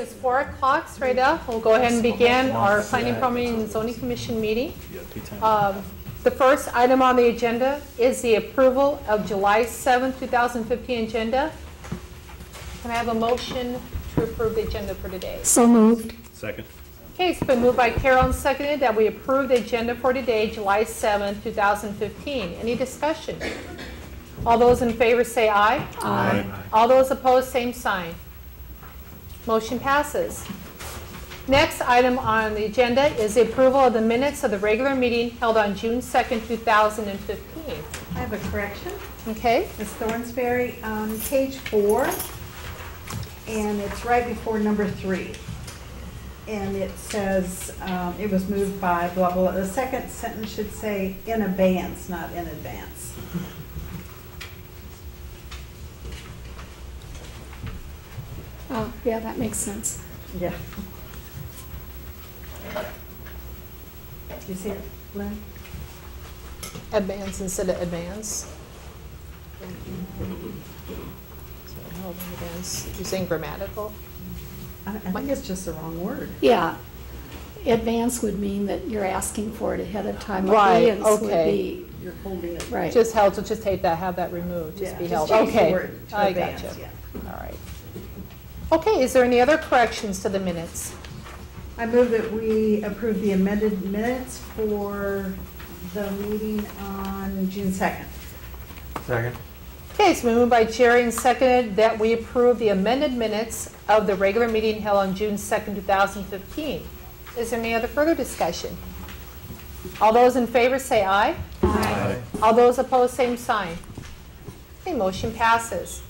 is 4 o'clock straight up. We'll go ahead and begin our Planning, Permitting, and Zoning Commission meeting. Um, The first item on the agenda is the approval of July 7th, 2015 agenda. Can I have a motion to approve the agenda for today? So moved. Second. Okay, it's been moved by Carol and seconded that we approve the agenda for today, July 7th, 2015. Any discussion? All those in favor say aye. Aye. All those opposed, same sign. Motion passes. Next item on the agenda is the approval of the minutes of the regular meeting held on June 2nd, 2015. I have a correction. Okay? Ms. Thornsberry, on page four, and it's right before number three. And it says, um, it was moved by blah, blah, the second sentence should say in abeyance, not in advance. Oh, yeah, that makes sense. Yeah. Do you see it, Lynn? Advance instead of advance. So, held in advance. You're saying grammatical? I, I think it's just the wrong word. Yeah. Advance would mean that you're asking for it ahead of time. Right, Abeyance would okay. be- You're holding it. Right. Just held, so just take that, have that removed, just Yeah, be just held. change the Okay. word to I abeyance, gotcha. yeah. All right. Okay, is there any other corrections to the minutes? I move that we approve the amended minutes for the meeting on June 2nd. Second. Okay, it's been moved by Jerry and seconded that we approve the amended minutes of the regular meeting held on June 2nd, 2015. Is there any other further discussion? All those in favor say aye. Aye. All those opposed, same sign. Okay, motion passes.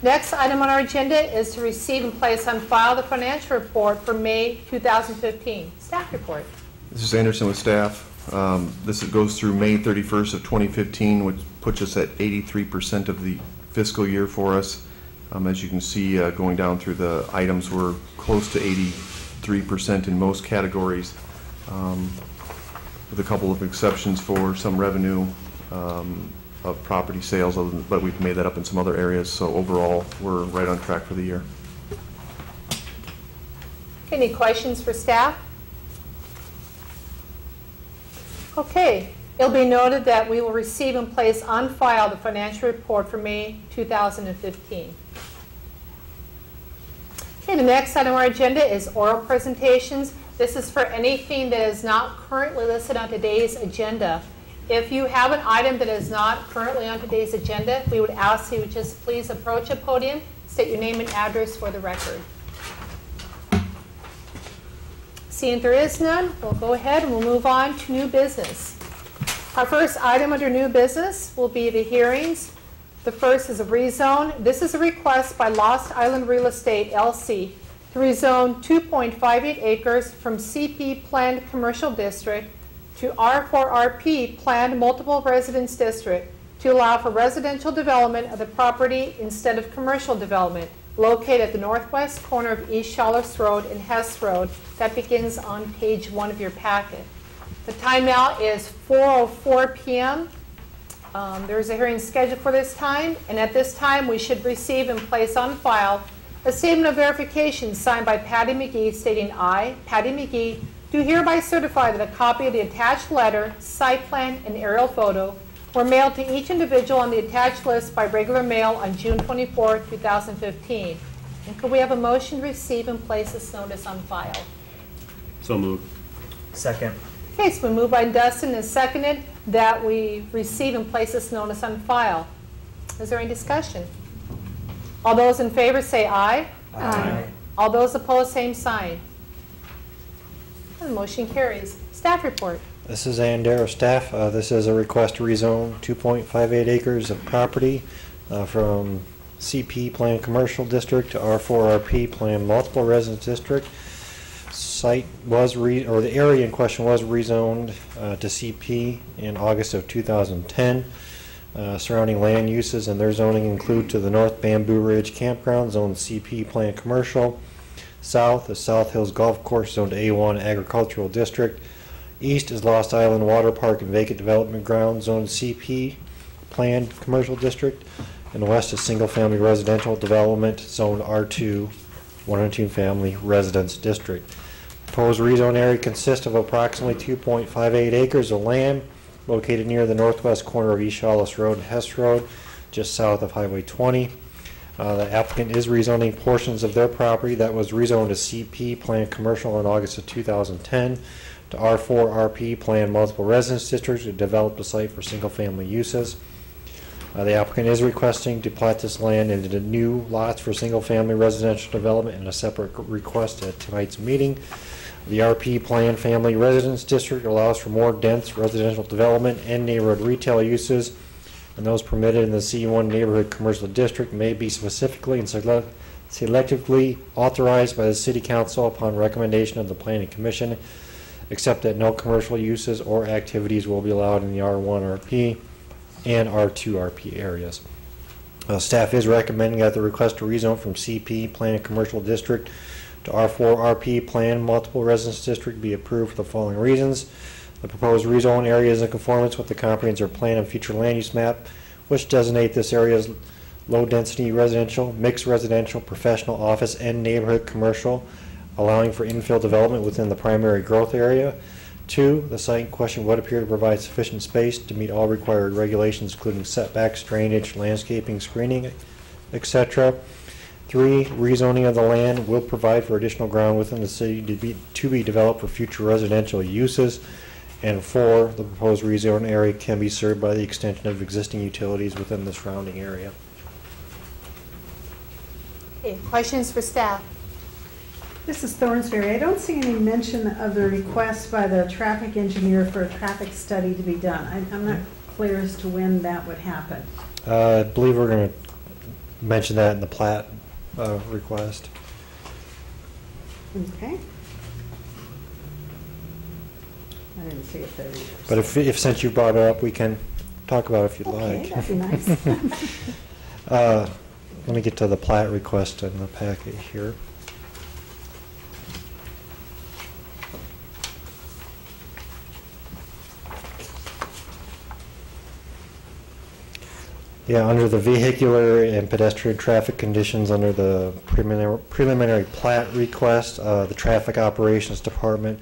Next item on our agenda is to receive and place on file the financial report for May 2015. Staff report. This is Anderson with staff. Um, This goes through May 31st of 2015, which puts us at 83% of the fiscal year for us. Um, As you can see, uh, going down through the items, we're close to 83% in most categories, um, with a couple of exceptions for some revenue um, of property sales, than- but we've made that up in some other areas. So overall, we're right on track for the year. Any questions for staff? Okay, it'll be noted that we will receive and place on file the financial report for May 2015. Okay, the next item on our agenda is oral presentations. This is for anything that is not currently listed on today's agenda. If you have an item that is not currently on today's agenda, we would ask you to just please approach a podium, state your name and address for the record. Seeing there is none, we'll go ahead and we'll move on to new business. Our first item under new business will be the hearings. The first is a rezone. This is a request by Lost Island Real Estate LC to rezone 2.58 acres from CP Planned Commercial District to R4RP Planned Multiple Residence District to allow for residential development of the property instead of commercial development located at the northwest corner of East Shaulis Road and Hess Road. That begins on page one of your packet. The time now is 4:04 PM. Um, There's a hearing scheduled for this time, and at this time, we should receive and place on file a statement of verification signed by Patty McGee stating, "I, Patty McGee, do hereby certify that a copy of the attached letter, site plan, and aerial photo were mailed to each individual on the attached list by regular mail on June 24, 2015." And could we have a motion to receive and place this notice on file? So moved. Second. Okay, it's been moved by Dustin and seconded that we receive and place this notice on file. Is there any discussion? All those in favor say aye. Aye. All those opposed, same sign. And the motion carries. Staff report. This is Andero staff. Uh, This is a request to rezone 2.58 acres of property uh, from CP Plan Commercial District to R4RP Plan Multiple Residence District. Site was re, or the area in question was rezoned uh, to CP in August of 2010. Uh, Surrounding land uses and their zoning include to the north Bamboo Ridge Campground, Zone CP Plan Commercial. South is South Hills Golf Course, Zoned A1 Agricultural District. East is Lost Island Water Park and Vacant Development Ground, Zoned CP, Planned Commercial District. And west is Single Family Residential Development, Zone R2, one and two family residence district. Proposed rezone area consists of approximately 2.58 acres of land located near the northwest corner of East Shaulis Road and Hess Road, just south of Highway 20. Uh, The applicant is rezoning portions of their property that was rezoned to CP Planned Commercial in August of 2010 to R4 RP Planned Multiple Residence District to develop the site for single-family uses. Uh, The applicant is requesting to plat this land into new lots for single-family residential development in a separate request at tonight's meeting. The RP Plan Family Residence District allows for more dense residential development and neighborhood retail uses, and those permitted in the C1 Neighborhood Commercial District may be specifically and select- selectively authorized by the City Council upon recommendation of the Planning Commission, except that no commercial uses or activities will be allowed in the R1 RP and R2 RP areas. Uh, Staff is recommending that the request to rezone from CP Planned Commercial District to R4 RP Planned Multiple Residence District be approved for the following reasons. The proposed rezone area is in conformance with the comprehensive plan and future land use map, which designate this area as low-density residential, mixed residential, professional office, and neighborhood commercial, allowing for infill development within the primary growth area. Two, the site in question would appear to provide sufficient space to meet all required regulations, including setbacks, drainage, landscaping, screening, etc. Three, rezoning of the land will provide for additional ground within the city to be, to be developed for future residential uses. And four, the proposed rezone area can be served by the extension of existing utilities within the surrounding area. Okay, questions for staff? This is Thornsberry. I don't see any mention of the request by the traffic engineer for a traffic study to be done. I- I'm not clear as to when that would happen. Uh, I believe we're going to mention that in the plat uh, request. Okay. I didn't see it there either. But if, if since you brought it up, we can talk about it if you'd Okay, like. that'd be nice. Uh, Let me get to the plat request in the packet here. Yeah, under the vehicular and pedestrian traffic conditions under the preliminary preliminary plat request, uh, the Traffic Operations Department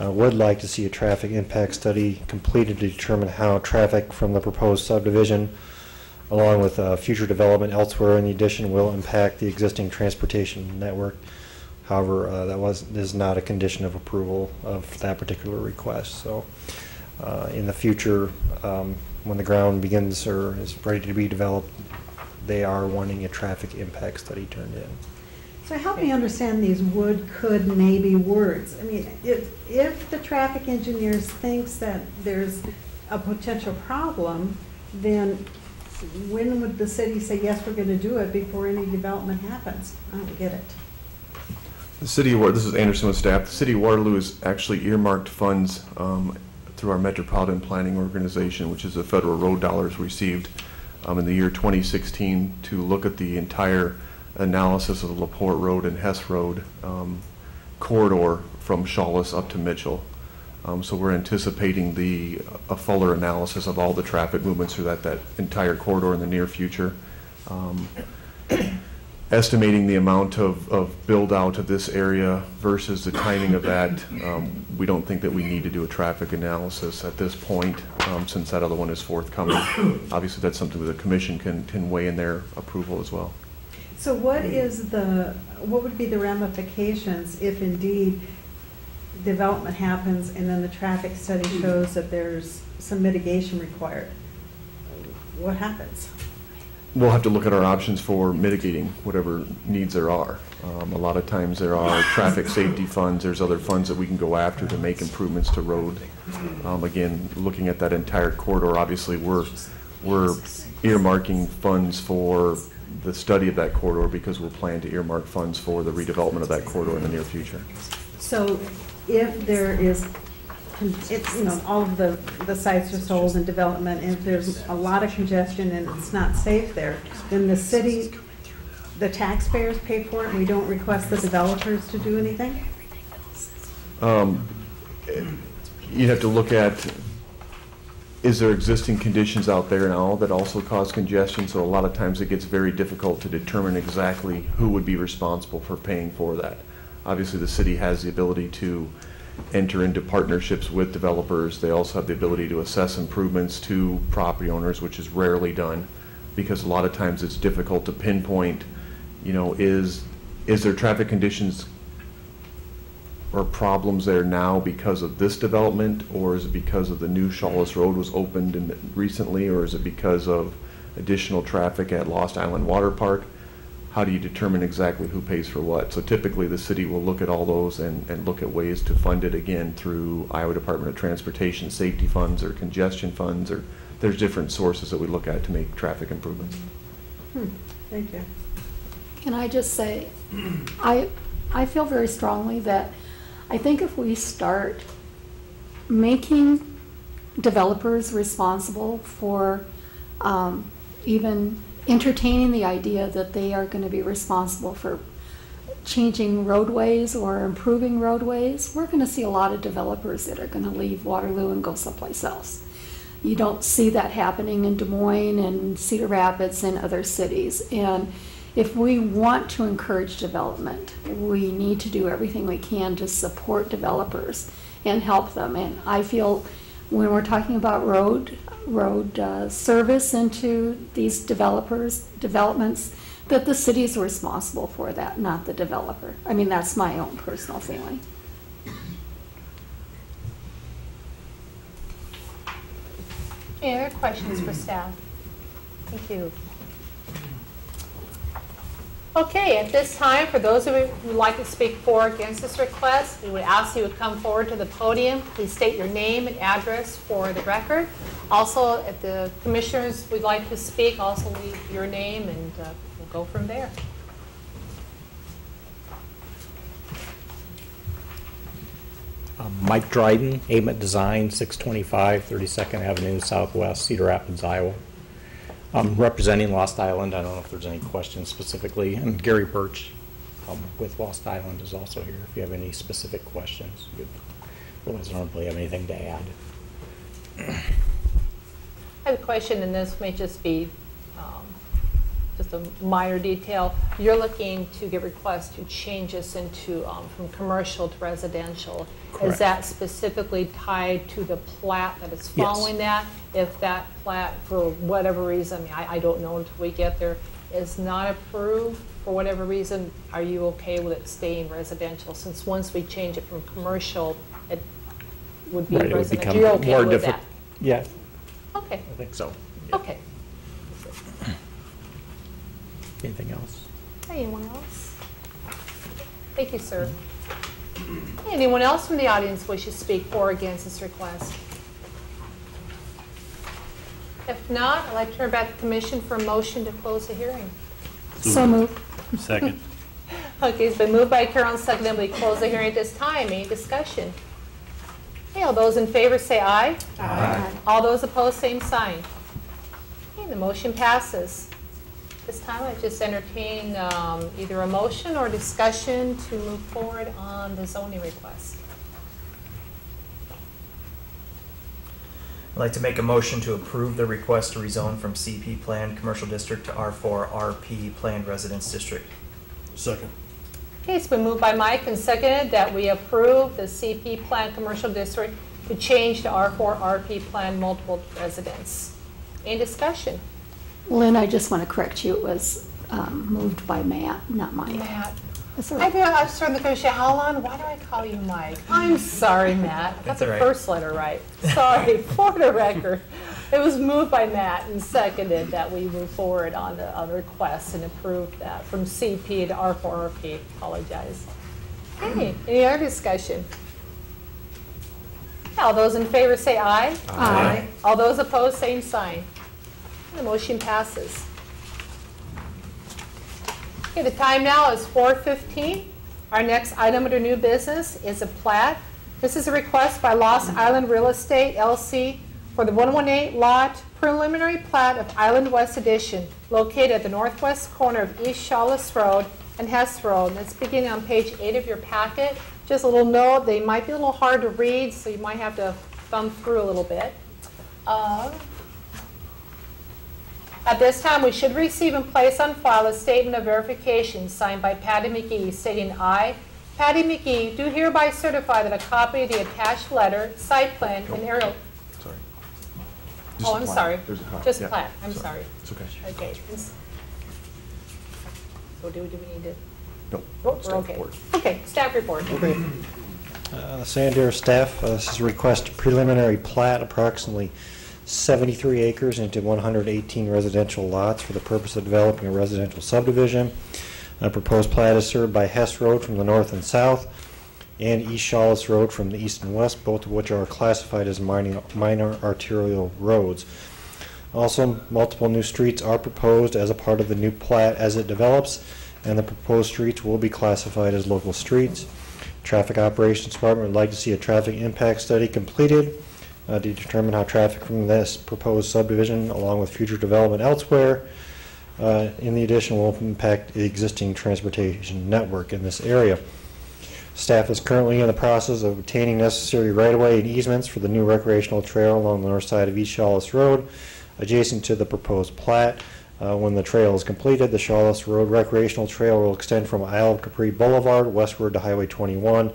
uh, would like to see a traffic impact study completed to determine how traffic from the proposed subdivision, along with uh, future development elsewhere in the addition, will impact the existing transportation network. However, uh, that was, is not a condition of approval of that particular request. So uh, in the future, um, when the ground begins or is ready to be developed, they are wanting a traffic impact study turned in. So help me understand these would, could, maybe words. I mean, if, if the traffic engineers thinks that there's a potential problem, then when would the city say, yes, we're gonna do it before any development happens? I don't get it. The city of, this is Anderson with staff, the city of Waterloo has actually earmarked funds um, through our Metropolitan Planning Organization, which is the federal road dollars received um, in the year 2016 to look at the entire analysis of the Laporte Road and Hess Road um, corridor from Shaulis up to Mitchell. Um, So we're anticipating the, a fuller analysis of all the traffic movements through that, that entire corridor in the near future. Um, estimating the amount of, of build-out of this area versus the timing of that, um, we don't think that we need to do a traffic analysis at this point, um, since that other one is forthcoming. Obviously, that's something that the commission can, can weigh in their approval as well. So what is the, what would be the ramifications if indeed development happens and then the traffic study shows that there's some mitigation required? What happens? We'll have to look at our options for mitigating whatever needs there are. Um, A lot of times there are traffic safety funds, there's other funds that we can go after to make improvements to road. Um, Again, looking at that entire corridor, obviously, we're, we're earmarking funds for the study of that corridor because we'll plan to earmark funds for the redevelopment of that corridor in the near future. So if there is, it's, you know, all of the, the sites are sold in development, and if there's a lot of congestion and it's not safe there, then the city, the taxpayers pay for it, and we don't request the developers to do anything? Um, You'd have to look at, is there existing conditions out there now that also cause congestion? So a lot of times it gets very difficult to determine exactly who would be responsible for paying for that. Obviously, the city has the ability to enter into partnerships with developers. They also have the ability to assess improvements to property owners, which is rarely done, because a lot of times it's difficult to pinpoint, you know, is, is there traffic conditions or problems there now because of this development, or is it because of the new Shaulis Road was opened in, recently, or is it because of additional traffic at Lost Island Water Park? How do you determine exactly who pays for what? So typically, the city will look at all those and, and look at ways to fund it again through Iowa Department of Transportation safety funds or congestion funds, or there's different sources that we look at to make traffic improvements. Hmm, thank you. Can I just say, I, I feel very strongly that, I think if we start making developers responsible for um, even entertaining the idea that they are going to be responsible for changing roadways or improving roadways, we're going to see a lot of developers that are going to leave Waterloo and go someplace else. You don't see that happening in Des Moines and Cedar Rapids and other cities. And if we want to encourage development, we need to do everything we can to support developers and help them. And I feel when we're talking about road, road uh, service into these developers, developments, that the city is responsible for that, not the developer. I mean, that's my own personal feeling. Any other questions for staff? Thank you. Okay, at this time, for those of you who would like to speak for or against this request, we would ask you to come forward to the podium. Please state your name and address for the record. Also, if the commissioners would like to speak, also leave your name and uh, we'll go from there. Mike Dryden, Ament Design, 625 32nd Avenue Southwest, Cedar Rapids, Iowa. I'm representing Lost Island. I don't know if there's any questions specifically. And Gary Bertch um, with Lost Island is also here if you have any specific questions. Otherwise, I don't really have anything to add. I have a question, and this may just be just a minor detail. You're looking to get requests to change this into, um, from commercial to residential. Correct. Is that specifically tied to the plat that is Yes. following that? If that plat, for whatever reason, I mean, I don't know until we get there, is not approved for whatever reason, are you okay with it staying residential? Since once we change it from commercial, it would be Right, residential. become You're okay more with that? Yeah, Okay, I think so. Yeah. okay. Anything else? Anyone else? Thank you, sir. Anyone else from the audience wish to speak for or against this request? If not, I'd like to turn back to the commission for a motion to close the hearing. So moved. Second. Okay, it's been moved by Carol and seconded. We close the hearing at this time. Any discussion? Okay, all those in favor say aye. Aye. All those opposed, same sign. Okay, the motion passes. This time, I just entertain um, either a motion or discussion to move forward on the zoning request. I'd like to make a motion to approve the request to rezone from CP Planned Commercial District to R4 RP Planned Residence District. Second. Okay, it's been moved by Mike and seconded that we approve the CP Planned Commercial District to change to R4 RP Planned Multiple Residence. Any discussion? Lynn, I just want to correct you. It was um, moved by Matt, not Mike. Matt. That's all I've right. been, I've served the commission how long? Why do I call you Mike? I'm sorry, Matt. Got That's the all right. first letter right. Sorry, for the record. It was moved by Matt and seconded that we move forward on the, on the request and approve that from CP to R4RP. Apologize. Okay, any other discussion? All those in favor say aye. Aye. All those opposed, same sign. The motion passes. Okay, the time now is 4:15. Our next item under new business is a plat. This is a request by Lost Island Real Estate LC for the 118 lot preliminary plat of Island West Addition located at the northwest corner of East Shaulis Road and Hess Road. And it's beginning on page eight of your packet. Just a little note, they might be a little hard to read, so you might have to thumb through a little bit. Uh, At this time, we should receive and place on file a statement of verification signed by Patty McGee stating, "I, Patty McGee, do hereby certify that a copy of the attached letter, site plan, and aerial..." Sorry. Oh, I'm sorry. There's a copy. Just Yeah, plat, I'm sorry. It's okay. Okay. So do we, do we need to, Nope. oh, Staff okay. report. Okay, staff report. Uh, Sandia staff, uh, this is a request preliminary plat approximately 73 acres into 118 residential lots for the purpose of developing a residential subdivision. Uh, Proposed plat is served by Hess Road from the north and south and East Shaulis Road from the east and west, both of which are classified as minor minor arterial roads. Also, multiple new streets are proposed as a part of the new plat as it develops, and the proposed streets will be classified as local streets. Traffic Operations Department would like to see a traffic impact study completed uh, to determine how traffic from this proposed subdivision, along with future development elsewhere, uh, in the addition will impact the existing transportation network in this area. Staff is currently in the process of obtaining necessary right-of-way and easements for the new recreational trail along the north side of East Shaulis Road, adjacent to the proposed plat. Uh, When the trail is completed, the Shaulis Road recreational trail will extend from Isle of Capri Boulevard westward to Highway 21,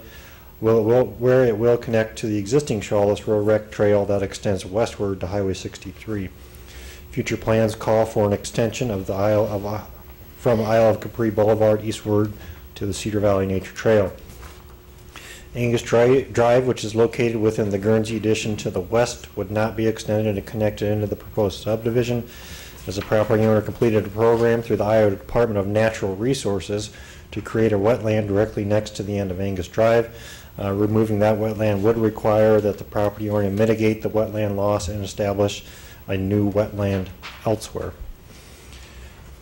will- will- where it will connect to the existing Road rec trail that extends westward to Highway 63. Future plans call for an extension of the Isle of, uh, from Isle of Capri Boulevard eastward to the Cedar Valley Nature Trail. Angus Dri- Drive, which is located within the Guernsey addition to the west, would not be extended and connected into the proposed subdivision. As the property owner completed a program through the Iowa Department of Natural Resources to create a wetland directly next to the end of Angus Drive. Uh, Removing that wetland would require that the property owner mitigate the wetland loss and establish a new wetland elsewhere.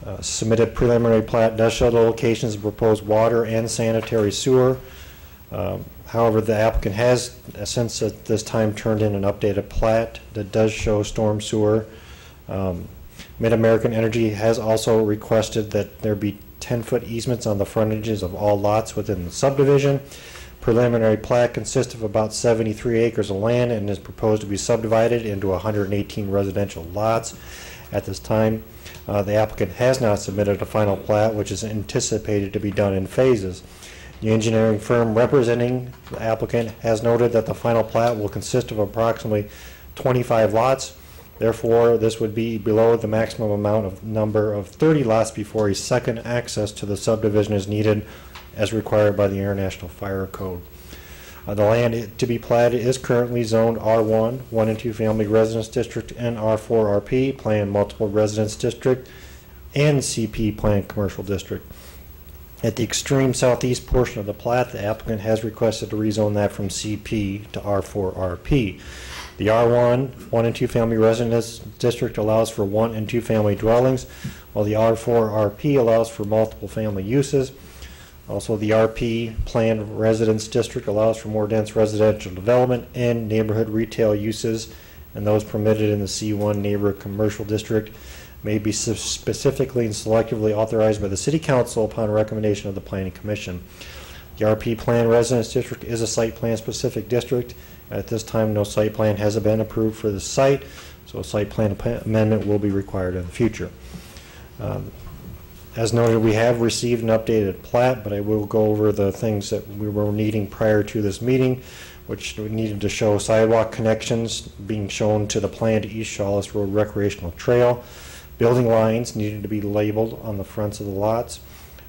Uh, Submitted preliminary plat does show the locations of proposed water and sanitary sewer. Um, However, the applicant has, uh, since at this time, turned in an updated plat that does show storm sewer. Um, MidAmerican Energy has also requested that there be 10-foot easements on the frontages of all lots within the subdivision. Preliminary plat consists of about 73 acres of land and is proposed to be subdivided into 118 residential lots. At this time, uh, the applicant has not submitted a final plat, which is anticipated to be done in phases. The engineering firm representing the applicant has noted that the final plat will consist of approximately 25 lots. Therefore, this would be below the maximum amount of number of 30 lots before a second access to the subdivision is needed as required by the International Fire Code. Uh, The land to be platted is currently zoned R1, one and two family residence district, and R4RP, planned multiple residence district, and CP, planned commercial district. At the extreme southeast portion of the plat, the applicant has requested to rezone that from CP to R4RP. The R1, one and two family residence district allows for one and two family dwellings, while the R4RP allows for multiple family uses. Also, the RP planned residence district allows for more dense residential development and neighborhood retail uses, and those permitted in the C1 neighborhood commercial district may be specifically and selectively authorized by the city council upon recommendation of the planning commission. The RP Plan Residence District is a site plan specific district. At this time, no site plan has been approved for the site, so a site plan amendment will be required in the future. Um, As noted, we have received an updated plat, but I will go over the things that we were needing prior to this meeting, which we needed to show sidewalk connections being shown to the planned East Shaulis Road recreational trail. Building lines needed to be labeled on the fronts of the lots.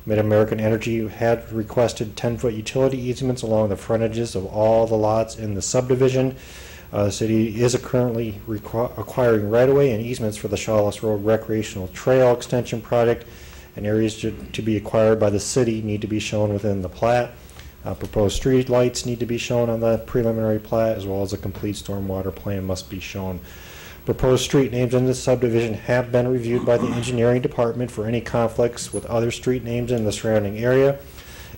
MidAmerican Energy had requested 10-foot utility easements along the frontages of all the lots in the subdivision. Uh, The city is currently acquiring right-of-way and easements for the Shaulis Road recreational trail extension project, and areas to to be acquired by the city need to be shown within the plat. Uh, Proposed street lights need to be shown on the preliminary plat, as well as a complete stormwater plan must be shown. Proposed street names in this subdivision have been reviewed by the engineering department for any conflicts with other street names in the surrounding area,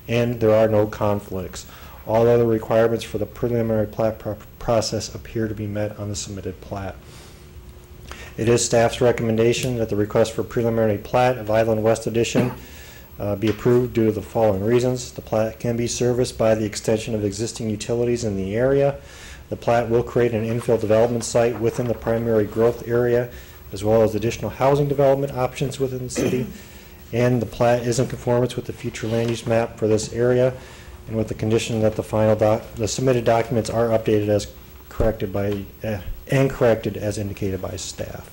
and there are no conflicts. All other requirements for the preliminary plat pro- process appear to be met on the submitted plat. It is staff's recommendation that the request for preliminary plat of Island West Addition uh, be approved due to the following reasons. The plat can be serviced by the extension of existing utilities in the area. The plat will create an infill development site within the primary growth area, as well as additional housing development options within the city. And the plat is in conformance with the future land use map for this area, and with the condition that the final the submitted documents are updated as corrected by, eh, and corrected as indicated by staff.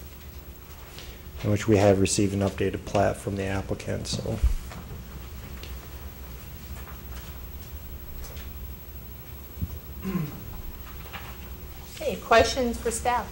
In which we have received an updated plat from the applicant, so. Okay, questions for staff?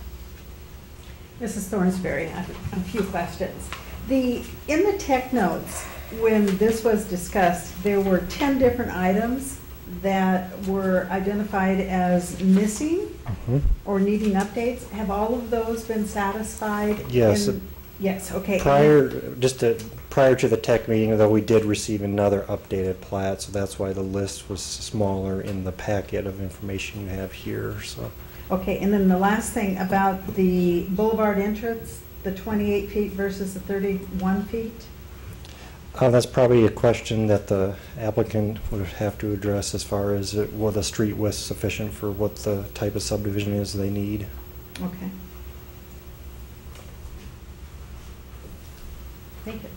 Mrs. Thornsberry, I have a few questions. The, in the tech notes, when this was discussed, there were 10 different items that were identified as missing mm-hmm. or needing updates. Have all of those been satisfied? Yes. in- Yes, okay. Prior, just to, prior to the tech meeting, though, we did receive another updated plat, so that's why the list was smaller in the packet of information you have here, so. Okay, and then the last thing about the boulevard entrance, the 28 feet versus the 31 feet? Uh, that's probably a question that the applicant would have to address as far as it- whether the street was sufficient for what the type of subdivision is they need. Okay. Thank you.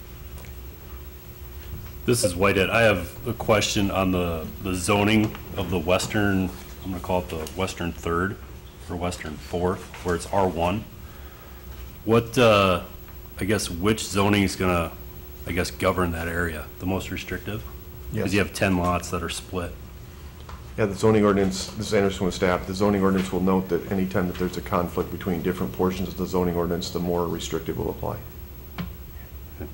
This is Whitehead. I have a question on the, the zoning of the western, I'm gonna call it the western third or western fourth, where it's R1. What, uh, I guess, which zoning is gonna, I guess, govern that area? The most restrictive? Yes. Because you have 10 lots that are split. Yeah, the zoning ordinance, this is Anderson with staff, the zoning ordinance will note that anytime that there's a conflict between different portions of the zoning ordinance, the more restrictive will apply. Okay,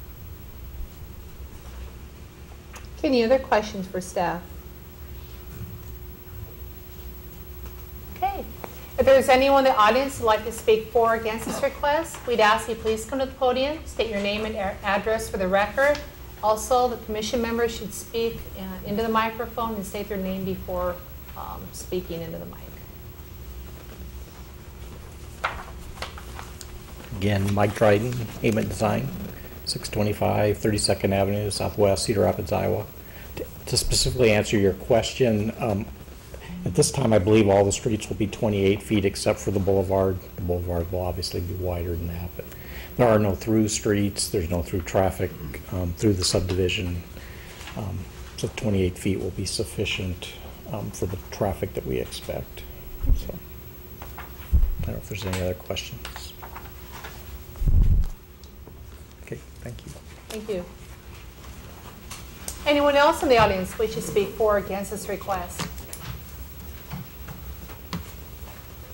Any other questions for staff? Okay. If there's anyone in the audience who'd like to speak for or against this request, we'd ask you please come to the podium, state your name and address for the record. Also, the commission members should speak uh, into the microphone and state their name before um, speaking into the mic. Again, Mike Dryden, Ament Design, 625 32nd Avenue, Southwest, Cedar Rapids, Iowa. To- To specifically answer your question, um, at this time, I believe all the streets will be 28 feet except for the boulevard. The boulevard will obviously be wider than that, but there are no through streets, there's no through traffic um, through the subdivision. Um, So 28 feet will be sufficient um, for the traffic that we expect. So, I don't know if there's any other questions. Okay, thank you. Thank you. Anyone else in the audience wish to speak for or against this request?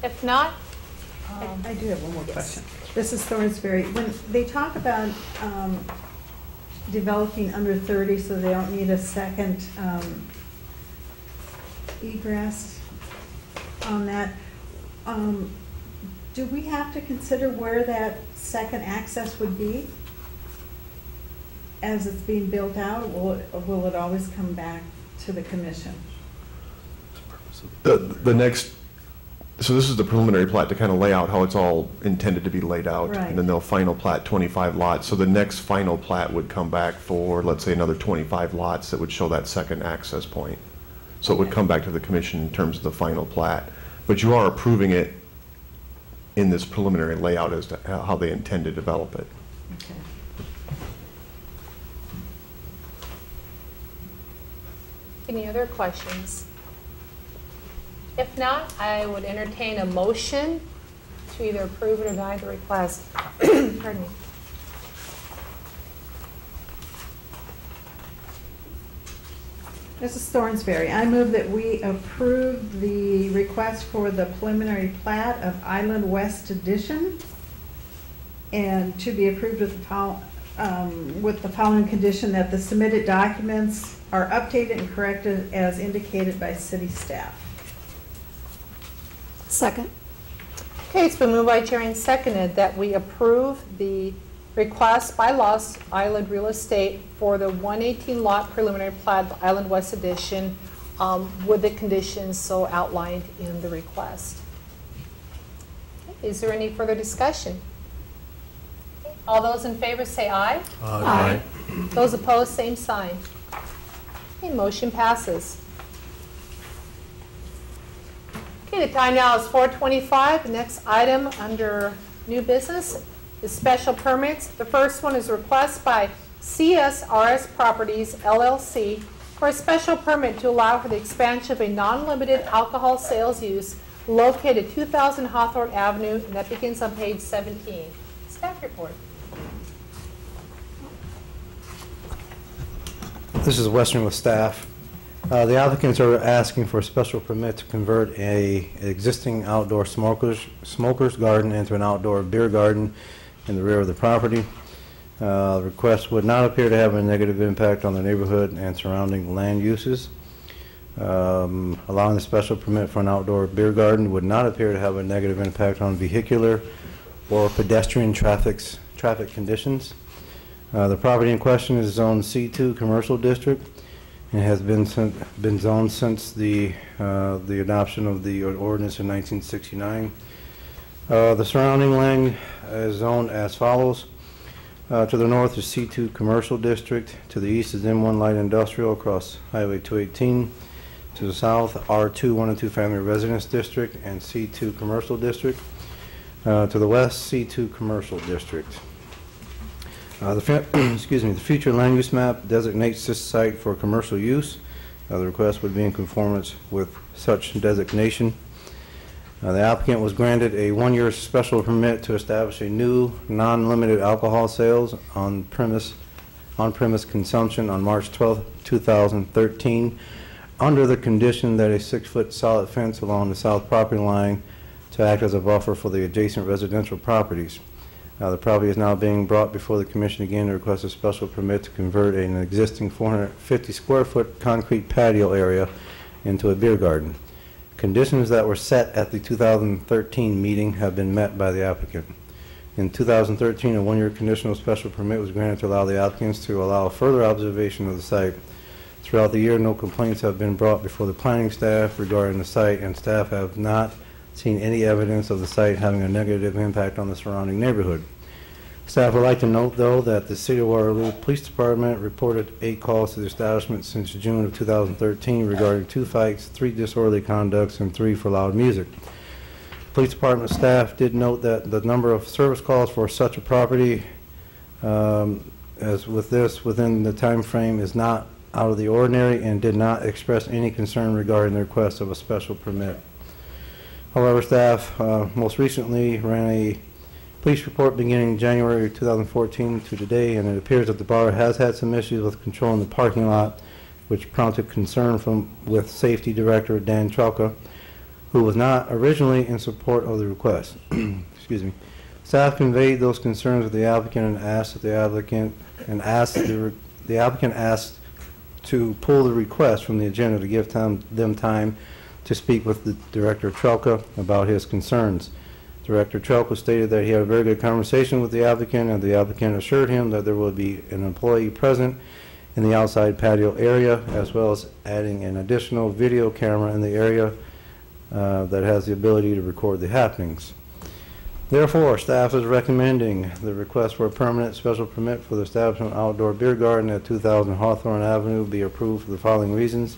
If not, um, I I do have one more yes. question. This is Thornsberry. When they talk about um, developing under 30 so they don't need a second um, egress on that, um, do we have to consider where that second access would be? As it's being built out, will it, or will it always come back to the commission? The, the next, so this is the preliminary plat to kind of lay out how it's all intended to be laid out. Right. And then they'll final plat 25 lots. So the next final plat would come back for, let's say, another 25 lots that would show that second access point. So it would come back to the commission in terms of the final plat. But you are approving it in this preliminary layout as to how how they intend to develop it. Okay. any other questions? If not, I would entertain a motion to either approve or deny the request. Pardon me. Mrs. Thornsberry, I move that we approve the request for the preliminary plat of Island West Addition and to be approved with the um, with the following condition that the submitted documents are updated and corrected as indicated by city staff. Second. Okay, it's been moved by Chair and seconded that we approve the request by Lost Island Real Estate for the 118 lot preliminary plat of Island West Addition um, with the conditions so outlined in the request. Is there any further discussion? All those in favor say aye. Aye. Those opposed, same sign. Okay, motion passes. Okay, the time now is 4:25. The next item under new business is special permits. The first one is a request by CSRS Properties LLC for a special permit to allow for the expansion of a non-limited alcohol sales use located 2000 Hawthorne Avenue, and that begins on page 17. Staff report. This is Western with staff. Uh, The applicants are asking for a special permit to convert a existing outdoor smokers, smokers garden into an outdoor beer garden in the rear of the property. Uh, The request would not appear to have a negative impact on the neighborhood and surrounding land uses. Um, Allowing the special permit for an outdoor beer garden would not appear to have a negative impact on vehicular or pedestrian traffics, traffic conditions. Uh, The property in question is Zone C2 Commercial District and has been, been zoned since the, uh, the adoption of the ordinance in 1969. Uh, The surrounding land is zoned as follows. Uh, To the north is C2 Commercial District, to the east is M1 Light Industrial across Highway 218, to the south R2 1 and 2 Family Residence District and C2 Commercial District, Uh, to the west C2 Commercial District. Uh, The, excuse me, the future land use map designates this site for commercial use. Uh, The request would be in conformance with such designation. Uh, The applicant was granted a one-year special permit to establish a new, non-limited alcohol sales on premise, on-premise consumption on March 12, 2013, under the condition that a six-foot solid fence along the south property line to act as a buffer for the adjacent residential properties. Uh, The property is now being brought before the commission again to request a special permit to convert an existing 450-square-foot concrete patio area into a beer garden. Conditions that were set at the 2013 meeting have been met by the applicant. In 2013, a one-year conditional special permit was granted to allow the applicants to allow further observation of the site. Throughout the year, no complaints have been brought before the planning staff regarding the site, and staff have not seen any evidence of the site having a negative impact on the surrounding neighborhood. Staff would like to note, though, that the City of Waterloo Police Department reported eight calls to the establishment since June of 2013 regarding two fights, three disorderly conducts, and three for loud music. Police Department staff did note that the number of service calls for such a property, um, as with this, within the time frame, is not out of the ordinary and did not express any concern regarding the request of a special permit. However, staff uh, most recently ran a police report beginning January 2014 to today, and it appears that the bar has had some issues with controlling the parking lot, which prompted concern from, with Safety Director Dan Trelka, who was not originally in support of the request. Excuse me. Staff conveyed those concerns to the applicant and asked that the applicant, and asked the the applicant asked to pull the request from the agenda to give time, them time to speak with the Director Trelka about his concerns. Director Trelka stated that he had a very good conversation with the applicant, and the applicant assured him that there would be an employee present in the outside patio area, as well as adding an additional video camera in the area uh, that has the ability to record the happenings. Therefore, staff is recommending the request for a permanent special permit for the establishment outdoor beer garden at 2000 Hawthorne Avenue be approved for the following reasons.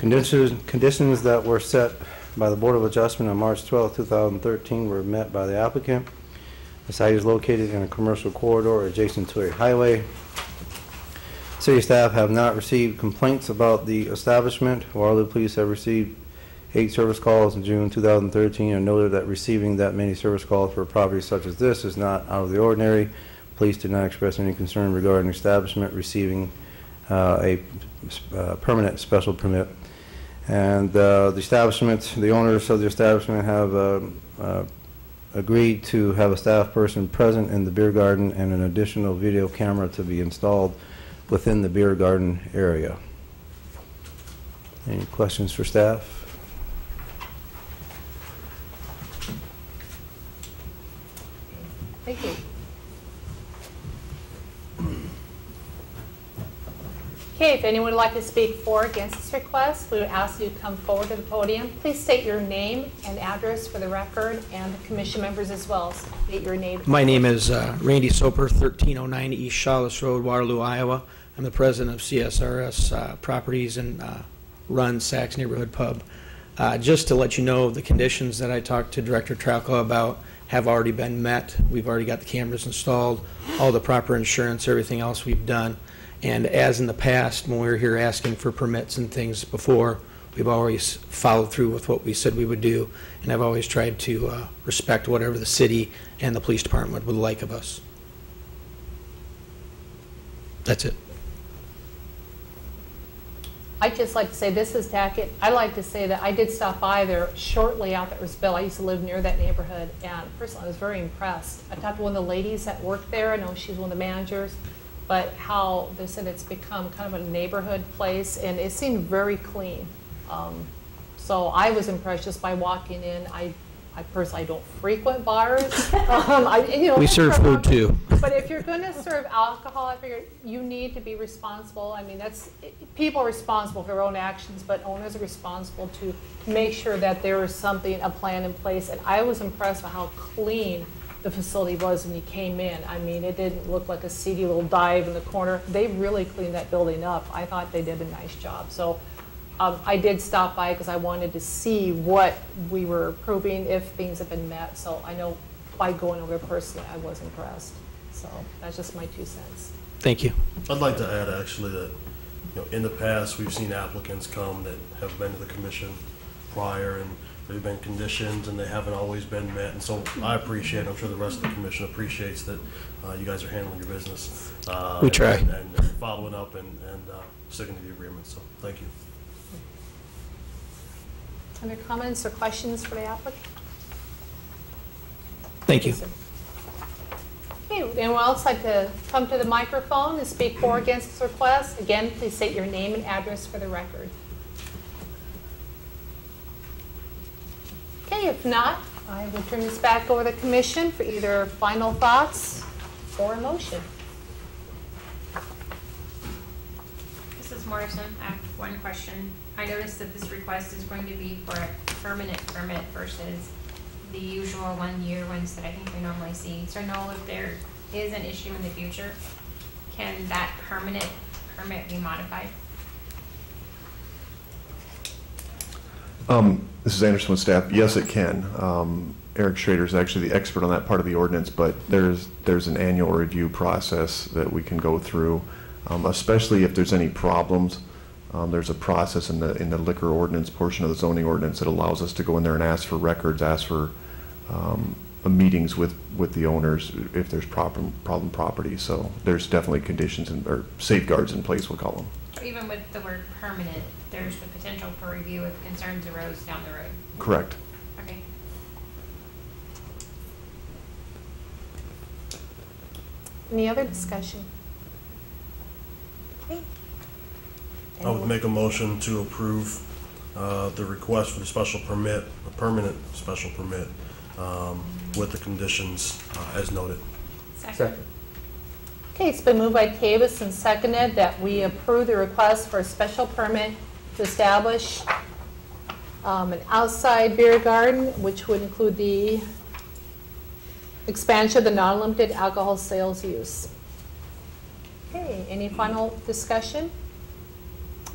Conditions, conditions that were set by the Board of Adjustment on March 12, 2013 were met by the applicant. The site is located in a commercial corridor adjacent to a highway. City staff have not received complaints about the establishment. Waterloo Police have received eight service calls in June 2013 and noted that receiving that many service calls for a property such as this is not out of the ordinary. Police did not express any concern regarding establishment receiving uh, a uh, permanent special permit. And uh, the establishment, the owners of the establishment have uh, uh, agreed to have a staff person present in the beer garden and an additional video camera to be installed within the beer garden area. Any questions for staff? Thank you. Okay, if anyone would like to speak for or against this request, we would ask you to come forward to the podium. Please state your name and address for the record, and the commission members as well. State your name. My name is uh, Randy Soper, 1309 East Shaulis Road, Waterloo, Iowa. I'm the president of CSRS uh, Properties and uh, run Saks Neighborhood Pub. Uh, Just to let you know, the conditions that I talked to Director Tralco about have already been met. We've already got the cameras installed, all the proper insurance, everything else we've done. And as in the past, when we were here asking for permits and things before, we've always followed through with what we said we would do, and I've always tried to uh, respect whatever the city and the police department would like of us. That's it. I'd just like to say, this is Tackett. I like to say that I did stop by there shortly after it was built. I used to live near that neighborhood, and personally, I was very impressed. I talked to one of the ladies that worked there, I know she's one of the managers, but how they said it's become kind of a neighborhood place, and it seemed very clean. Um, So I was impressed just by walking in. I, I personally don't frequent bars. Um, I, you know, We serve food, too. But if you're going to serve alcohol, I figure you need to be responsible. I mean, that's, people are responsible for their own actions, but owners are responsible to make sure that there is something, a plan in place. And I was impressed by how clean the facility was when you came in. I mean, it didn't look like a seedy little dive in the corner. They really cleaned that building up. I thought they did a nice job. So um, I did stop by because I wanted to see what we were approving, if things have been met. So I know by going over there personally, I was impressed. So that's just my two cents. Thank you. I'd like to add actually that, you know, in the past, we've seen applicants come that have been to the commission prior and they've been conditioned and they haven't always been met. And so I appreciate, I'm sure the rest of the commission appreciates that uh, you guys are handling your business. uh, We try. And and following up and, and uh, sticking to the agreement. So, thank you. Other comments or questions for the applicant? Thank you. Okay, anyone else like to come to the microphone and speak for or against this request? Again, please state your name and address for the record. Okay, if not, I will turn this back over to the commission for either final thoughts or a motion. Mrs. Morrison, I have one question. I noticed that this request is going to be for a permanent permit versus the usual one-year ones that I think we normally see. So I know if there is an issue in the future, can that permanent permit be modified? Um, This is Anderson with staff. Yes, it can. Um, Aric Schroeder is actually the expert on that part of the ordinance, but there's, there's an annual review process that we can go through, um, especially if there's any problems. Um, There's a process in the, in the liquor ordinance portion of the zoning ordinance that allows us to go in there and ask for records, ask for um, meetings with, with the owners if there's problem, problem property. So there's definitely conditions and, or safeguards in place, we'll call them. Even with the word permanent, there's the potential for review if concerns arose down the road? Correct. Okay. Any other discussion? Okay. I would make a motion to approve uh, the request for the special permit, a permanent special permit, um, with the conditions uh, as noted. Second. Okay, it's been moved by Tavis and seconded that we approve the request for a special permit to establish um, an outside beer garden, which would include the expansion of the non-limited alcohol sales use. Okay, any final discussion?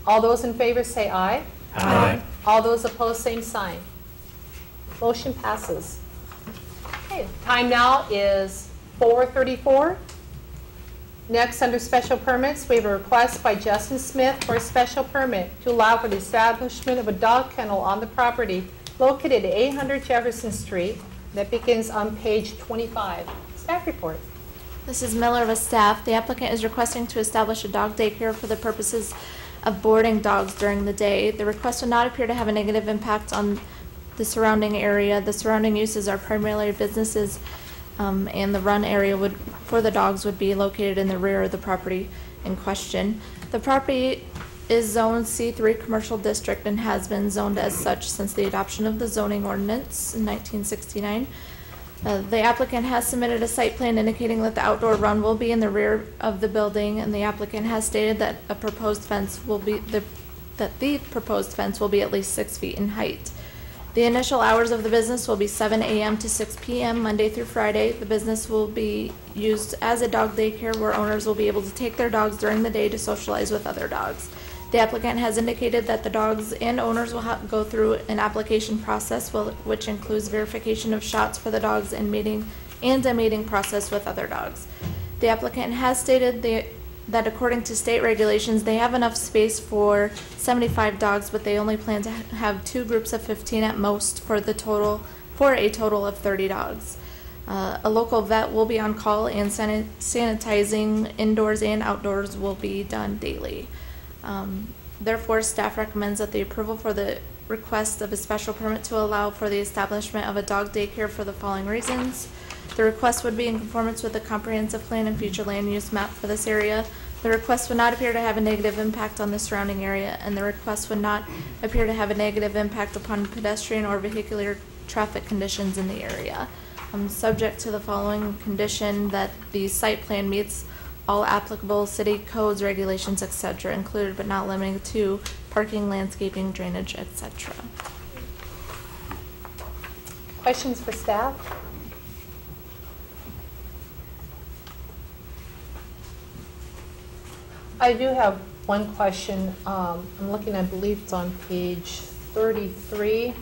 All those in favor say aye. Aye. All those opposed, same sign. Motion passes. Okay, time now is 4:34. Next, under special permits, we have a request by Justin Smith for a special permit to allow for the establishment of a dog kennel on the property located at 800 Jefferson Street. That begins on page 25. Staff report. This is Miller with staff. The applicant is requesting to establish a dog daycare for the purposes of boarding dogs during the day. The request would not appear to have a negative impact on the surrounding area. The surrounding uses are primarily businesses, um, and the run area would, for the dogs would be located in the rear of the property in question. The property is zoned C3 Commercial District and has been zoned as such since the adoption of the zoning ordinance in 1969. Uh, The applicant has submitted a site plan indicating that the outdoor run will be in the rear of the building, and the applicant has stated that a proposed fence will be, the that the proposed fence will be at least six feet in height. The initial hours of the business will be seven AM to six PM, Monday through Friday. The business will be used as a dog daycare where owners will be able to take their dogs during the day to socialize with other dogs. The applicant has indicated that the dogs and owners will go through an application process, will- which includes verification of shots for the dogs and and a mating process with other dogs. The applicant has stated they- that according to state regulations, they have enough space for seventy-five dogs, but they only plan to ha- have two groups of fifteen at most for the total, for a total of thirty dogs. Uh, a local vet will be on call and sanit- sanitizing indoors and outdoors will be done daily. Um, Therefore, staff recommends that the approval for the request of a special permit to allow for the establishment of a dog daycare for the following reasons. The request would be in conformance with the comprehensive plan and future land use map for this area. The request would not appear to have a negative impact on the surrounding area, and the request would not appear to have a negative impact upon pedestrian or vehicular traffic conditions in the area. Um, subject to the following condition that the site plan meets all applicable city codes, regulations, etc., included but not limited to parking, landscaping, drainage, etc. Questions for staff? I do have one question. Um, I'm looking, I believe it's on page 33,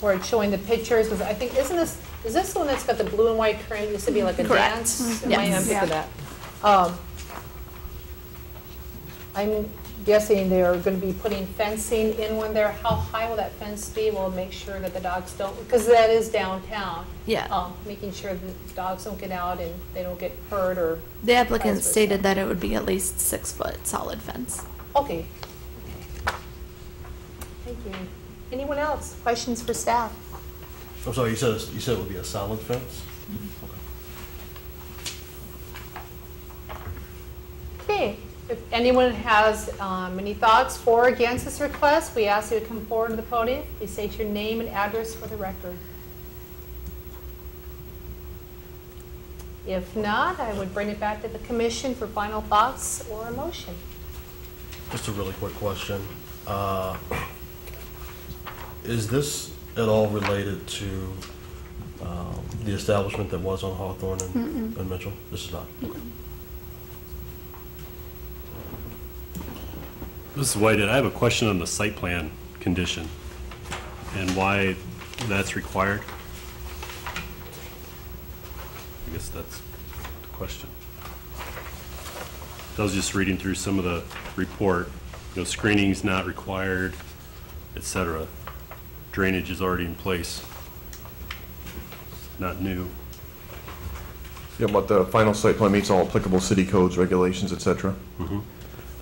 where it's showing the pictures. Was- I think, isn't this, is this the one that's got the blue and white trim? Used to be like a Correct. dance? Am I Yes. on pick that? Um, I'm guessing they're going to be putting fencing in one there. How high will that fence be? We'll it make sure that the dogs don't, because that is downtown. Yeah. Um, Making sure the dogs don't get out and they don't get hurt or, The applicant Vice versa. stated that it would be at least six foot solid fence. okay. Thank you. Anyone else? Questions for staff? I'm sorry, you said, you said it would be a solid fence? Okay, if anyone has um, any thoughts for or against this request, we ask you to come forward to the podium. Please state your name and address for the record. If not, I would bring it back to the commission for final thoughts or a motion. Just a really quick question. Uh, Is this at all related to um, the establishment that was on Hawthorne and and Mitchell? This is not? Mrs. Whited, I have a question on the site plan condition and why that's required. I guess that's the question. I was just reading through some of the report, you know, screening's not required, etc. Drainage is already in place, not new. Yeah, but the final site plan meets all applicable city codes, regulations, et cetera. Mm-hmm.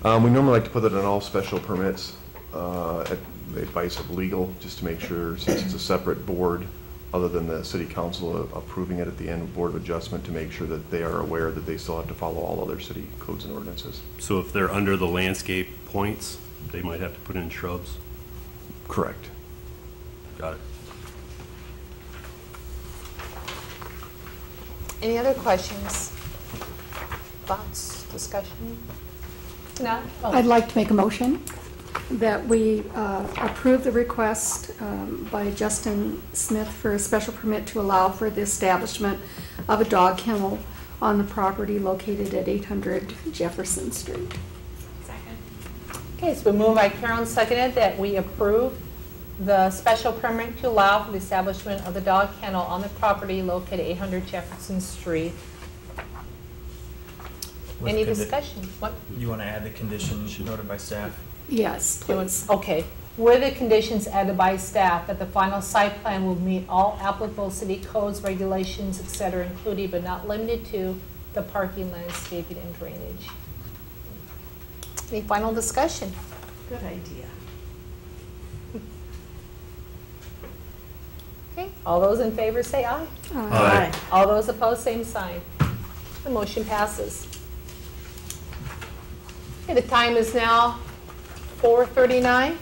Um, we normally like to put it on all special permits, uh, at the advice of legal, just to make sure, since it's a separate board, other than the city council approving it at the end of Board of Adjustment, to make sure that they are aware that they still have to follow all other city codes and ordinances. So if they're under the landscape points, they might have to put in shrubs? Correct. Got it. Any other questions? Thoughts, discussion? No? Oh. I'd like to make a motion that we uh, approve the request um, by Justin Smith for a special permit to allow for the establishment of a dog kennel on the property located at 800 Jefferson Street. Second. Okay, so we move by Carol, seconded, that we approve the special permit to allow for the establishment of the dog kennel on the property located at 800 Jefferson Street. With Any discussion? What? You want to add the condition noted by staff? Yes, Do you want- please. Okay. Were the conditions added by staff that the final site plan will meet all applicable city codes, regulations, et cetera, including but not limited to the parking, landscaping, and drainage? Any final discussion? Good idea. Okay, all those in favor say aye. Aye. All those opposed, same sign. The motion passes. Okay, the time is now 4:39.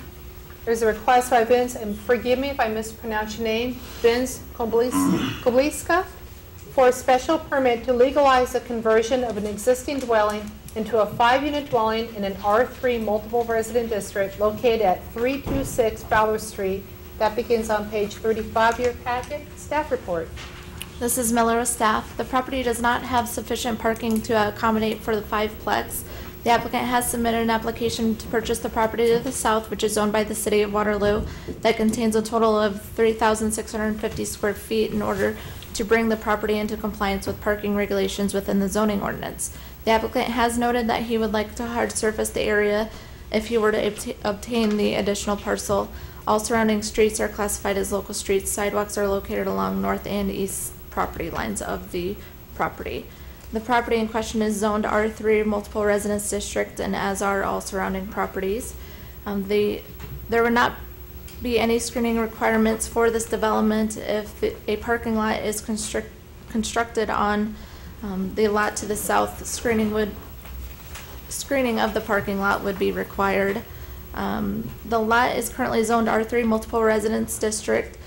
There's a request by Vince, and forgive me if I mispronounce your name, Vince Koblis- Kobliska, for a special permit to legalize the conversion of an existing dwelling into a five-unit dwelling in an R3 multiple resident district located at 326 Fowler Street. That begins on page 35 of your packet. Staff report. This is Miller with staff. The property does not have sufficient parking to accommodate for the fiveplex. The applicant has submitted an application to purchase the property to the south, which is owned by the city of Waterloo, that contains a total of 3,650 square feet in order to bring the property into compliance with parking regulations within the zoning ordinance. The applicant has noted that he would like to hard surface the area if he were to obta- obtain the additional parcel. All surrounding streets are classified as local streets. Sidewalks are located along north and east property lines of the property. The property in question is zoned R3 Multiple Residence District and as are all surrounding properties. Um, the, there would not be any screening requirements for this development if a parking lot is construct, constructed on um, the lot to the south. Screening would, screening of the parking lot would be required. Um, the lot is currently zoned R3 Multiple Residence District,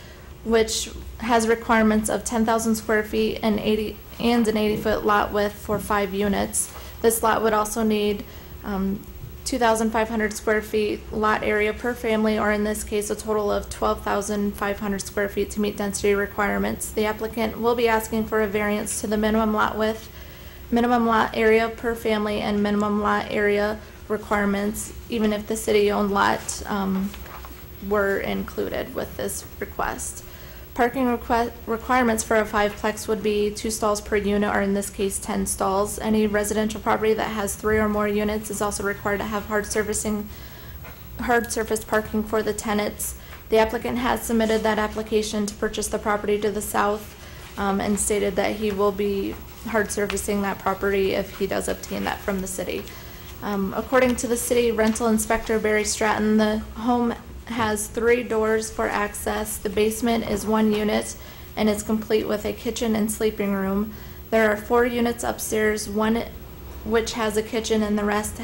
which has requirements of 10,000 square feet and 80, and an 80-foot lot width for five units. This lot would also need um, 2,500 square feet lot area per family, or in this case, a total of 12,500 square feet to meet density requirements. The applicant will be asking for a variance to the minimum lot width, minimum lot area per family, and minimum lot area requirements, even if the city-owned lot um, were included with this request. Parking requi- requirements for a fiveplex would be two stalls per unit, or in this case, 10 stalls. Any residential property that has three or more units is also required to have hard servicing, hard surface parking for the tenants. The applicant has submitted that application to purchase the property to the south um, and stated that he will be hard surfacing that property if he does obtain that from the city. Um, According to the city rental inspector Barry Stratton, the home has three doors for access. The basement is one unit and is complete with a kitchen and sleeping room. There are four units upstairs, one which has a kitchen and the rest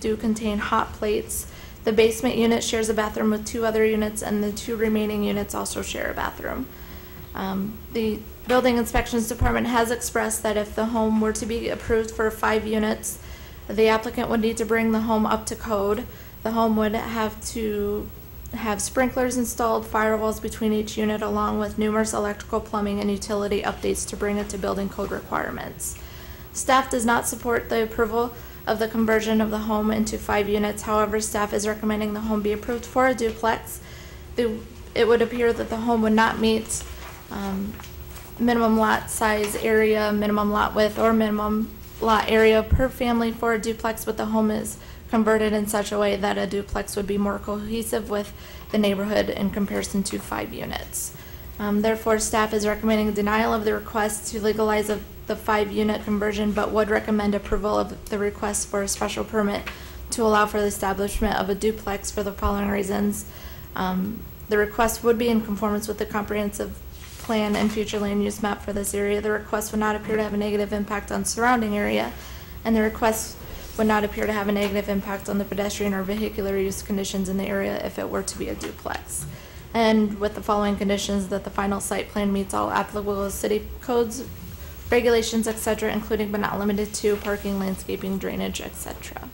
do contain hot plates. The basement unit shares a bathroom with two other units and the two remaining units also share a bathroom. Um, The building inspections department has expressed that if the home were to be approved for five units, the applicant would need to bring the home up to code. The home would have to have sprinklers installed, firewalls between each unit, along with numerous electrical, plumbing, and utility updates to bring it to building code requirements. Staff does not support the approval of the conversion of the home into five units. However, staff is recommending the home be approved for a duplex. The- It would appear that the home would not meet um, minimum lot size area, minimum lot width, or minimum lot area per family for a duplex, but the home is converted in such a way that a duplex would be more cohesive with the neighborhood in comparison to five units. Um, Therefore, staff is recommending denial of the request to legalize of the five-unit conversion, but would recommend approval of the request for a special permit to allow for the establishment of a duplex for the following reasons. Um, The request would be in conformance with the comprehensive plan and future land use map for this area. The request would not appear to have a negative impact on surrounding area, and the request would not appear to have a negative impact on the pedestrian or vehicular use conditions in the area if it were to be a duplex. And with the following conditions, that the final site plan meets all applicable city codes, regulations, etc., including but not limited to parking, landscaping, drainage, etc.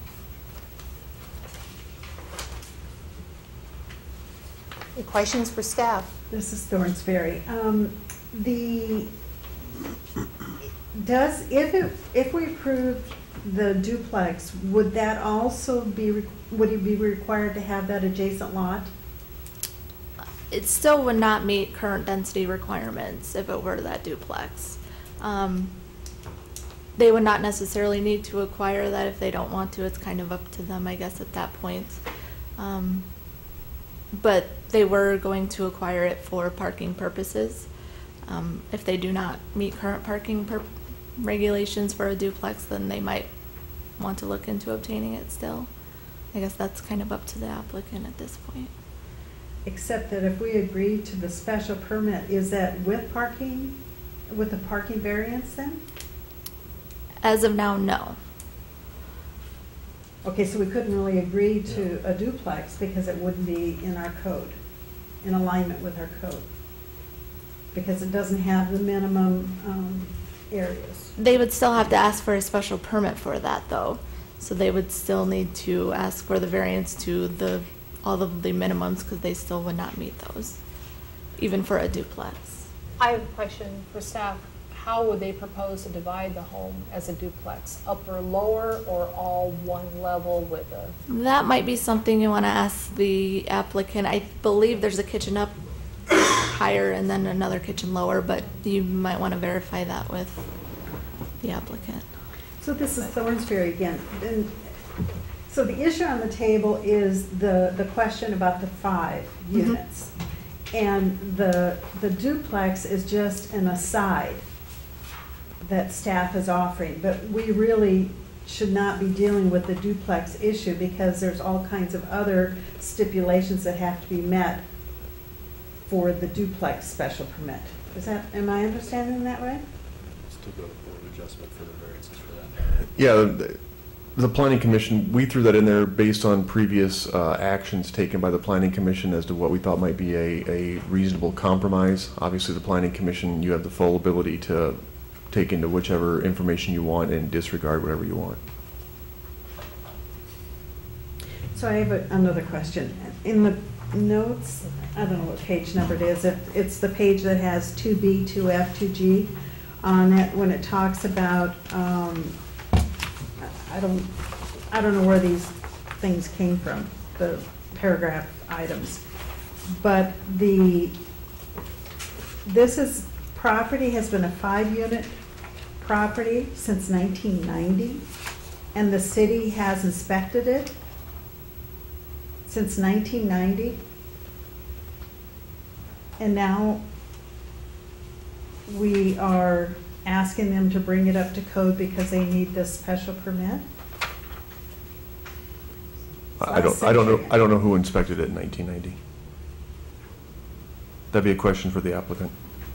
Any questions for staff? This is Thornsberry. Um, The, does, if it, if we approve the duplex, would that also be, would it be required to have that adjacent lot? It still would not meet current density requirements if it were that duplex. Um, They would not necessarily need to acquire that if they don't want to. It's kind of up to them, I guess, at that point. Um, But they were going to acquire it for parking purposes. Um, If they do not meet current parking per- regulations for a duplex, then they might want to look into obtaining it still. I guess that's kind of up to the applicant at this point. Except that if we agree to the special permit, is that with parking, with the parking variance then? As of now, no. Okay, so we couldn't really agree to a duplex because it wouldn't be in our code, in alignment with our code. Because it doesn't have the minimum um, areas. They would still have to ask for a special permit for that, though. So they would still need to ask for the variance to the, all of the minimums, because they still would not meet those, even for a duplex. I have a question for staff. how would they propose to divide the home as a duplex? Upper, lower, or all one level with a? That might be something you want to ask the applicant. I believe there's a kitchen up higher and then another kitchen lower, but you might want to verify that with the applicant. So this is Thornsberry again. And So the issue on the table is the, the question about the five mm-hmm. units. And the, the duplex is just an aside that staff is offering. But we really should not be dealing with the duplex issue because there's all kinds of other stipulations that have to be met for the duplex special permit. Is that, am I understanding that right? Still go to board adjustment for the variances for that. Yeah, the- the planning commission, we threw that in there based on previous uh, actions taken by the planning commission as to what we thought might be a, a reasonable compromise. Obviously, the planning commission, you have the full ability to take into whichever information you want and disregard whatever you want. So I have a- another question. In the notes, I don't know what page number it is, it- it's the page that has 2B, 2F, 2G on it, when it talks about, um, I don't, I don't know where these things came from, the paragraph items. But the, this is, property has been a five-unit property since 1990, and the city has inspected it since 1990. And now we are asking them to bring it up to code because they need this special permit? I I don't, I don't know, I don't know who inspected it in 1990. That'd be a question for the applicant.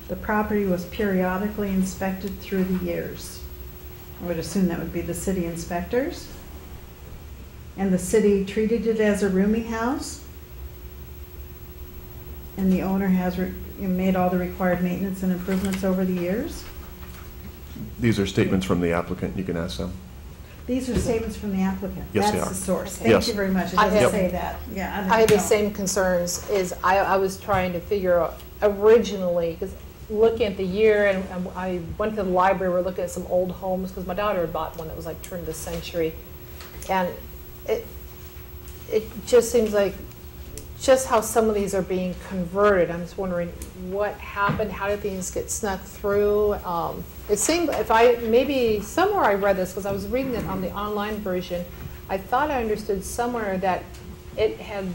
The property was periodically inspected through the years. I would assume that would be the city inspectors. And the city treated it as a rooming house. And the owner has re- made all the required maintenance and improvements over the years. These are statements from the applicant, you can ask them. These are statements from the applicant. Yes, they That's are. the source. Yes. Thank you very much. It I doesn't have- say that. Yeah. I had the same concerns, is I, I was trying to figure out originally, because looking at the year, and and I went to the library, we're looking at some old homes, because my daughter had bought one that was like turned of the century. And it, it just seems like, just how some of these are being converted, I'm just wondering what happened, how did things get snuck through? Um, It seemed, if I, maybe somewhere I read this, because I was reading it on the online version, I thought I understood somewhere that it had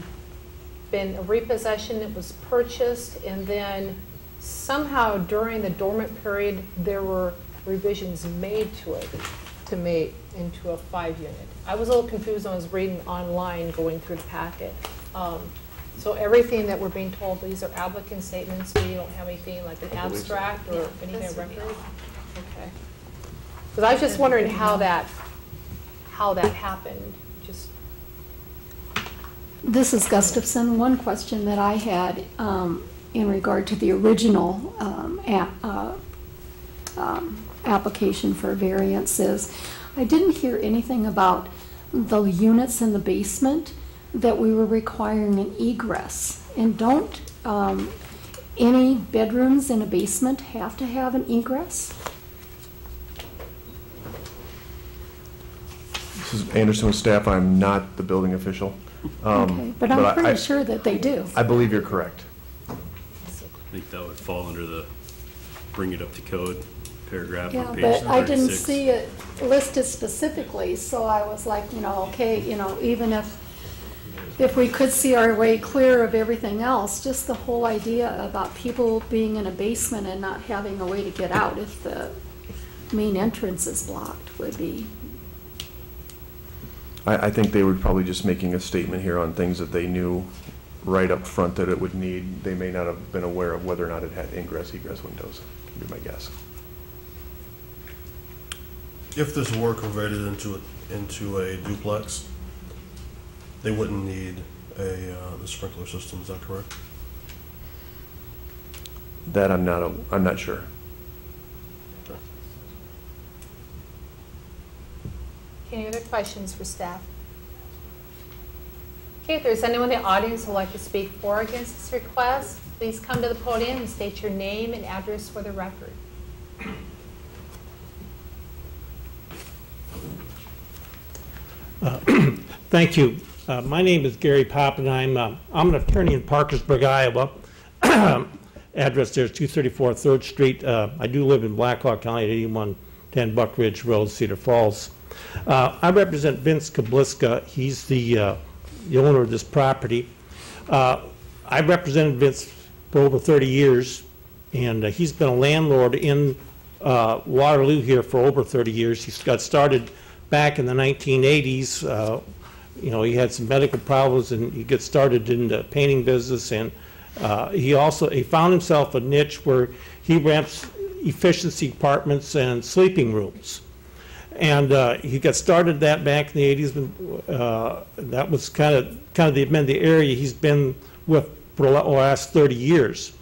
been a repossession, it was purchased, and then somehow during the dormant period, there were revisions made to it to make into a five-unit. I was a little confused when I was reading online, going through the packet. Um, So everything that we're being told, these are applicant statements, we don't have anything like an abstract or anything of record? Okay. Because I was just wondering how that, how that happened, just, This is Gustafson. One question that I had um, in regard to the original um, a- uh, um, application for variance is, I didn't hear anything about the units in the basement that we were requiring an egress. And don't um, any bedrooms in a basement have to have an egress? This is Anderson with staff, I'm not the building official. Um, Okay, but I- I'm I- pretty sure that they do. I believe you're correct. I think that would fall under the bring it up to code paragraph Yeah, on page but I didn't see it listed specifically, so I was like, you know, okay, you know, even if, if we could see our way clear of everything else, just the whole idea about people being in a basement and not having a way to get out if the main entrance is blocked would be, I, I think they were probably just making a statement here on things that they knew right up front that it would need. They may not have been aware of whether or not it had ingress egress windows, would be my guess. If this were converted into a, into a duplex, they wouldn't need a, uh, the sprinkler system, is that correct? That I'm not, a- I'm not sure. Okay. Any other questions for staff? Okay, if there's anyone in the audience who'd like to speak for or against this request, please come to the podium and state your name and address for the record. Uh, thank you. Uh, My name is Gary Pop, and I'm, uh, I'm an attorney in Parkersburg, Iowa. Address there is 234 Third Street. Uh, I do live in Blackhawk County at 8110 Buck Ridge Road, Cedar Falls. Uh, I represent Vince Kabliska. He's the uh, the owner of this property. I've represented Vince for over 30 years, and he's been a landlord in Waterloo here for over 30 years. He's got started back in the 1980s. You know, he had some medical problems, and he got started in the painting business, and uh, he also, he found himself a niche where he rents efficiency apartments and sleeping rooms. And uh, he got started that back in the 80s. and, uh, That was kind of, kind of the, been the area he's been with for the last 30 years.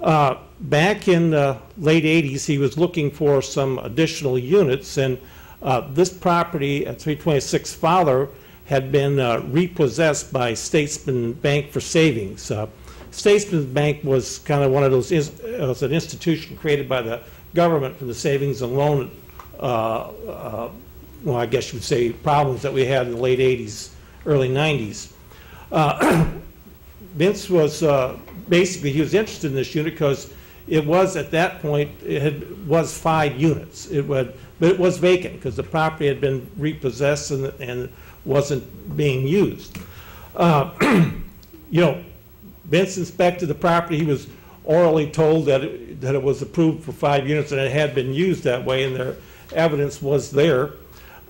Uh, Back in the late 80s, he was looking for some additional units, and uh, this property at 326 Fowler had been uh, repossessed by Statesman Bank for Savings. Uh, Statesman Bank was kind of one of those, is- uh, was an institution created by the government for the savings and loan uh, uh, well, I guess you would say, problems that we had in the late 80s, early 90s. Uh, Vince was, basically, he was interested in this unit because it was, at that point, it had, was five units. It would, but it was vacant because the property had been repossessed and, and wasn't being used. Uh, You know, Vince inspected the property, he was orally told that it, that it was approved for five units and it had been used that way, and their evidence was there.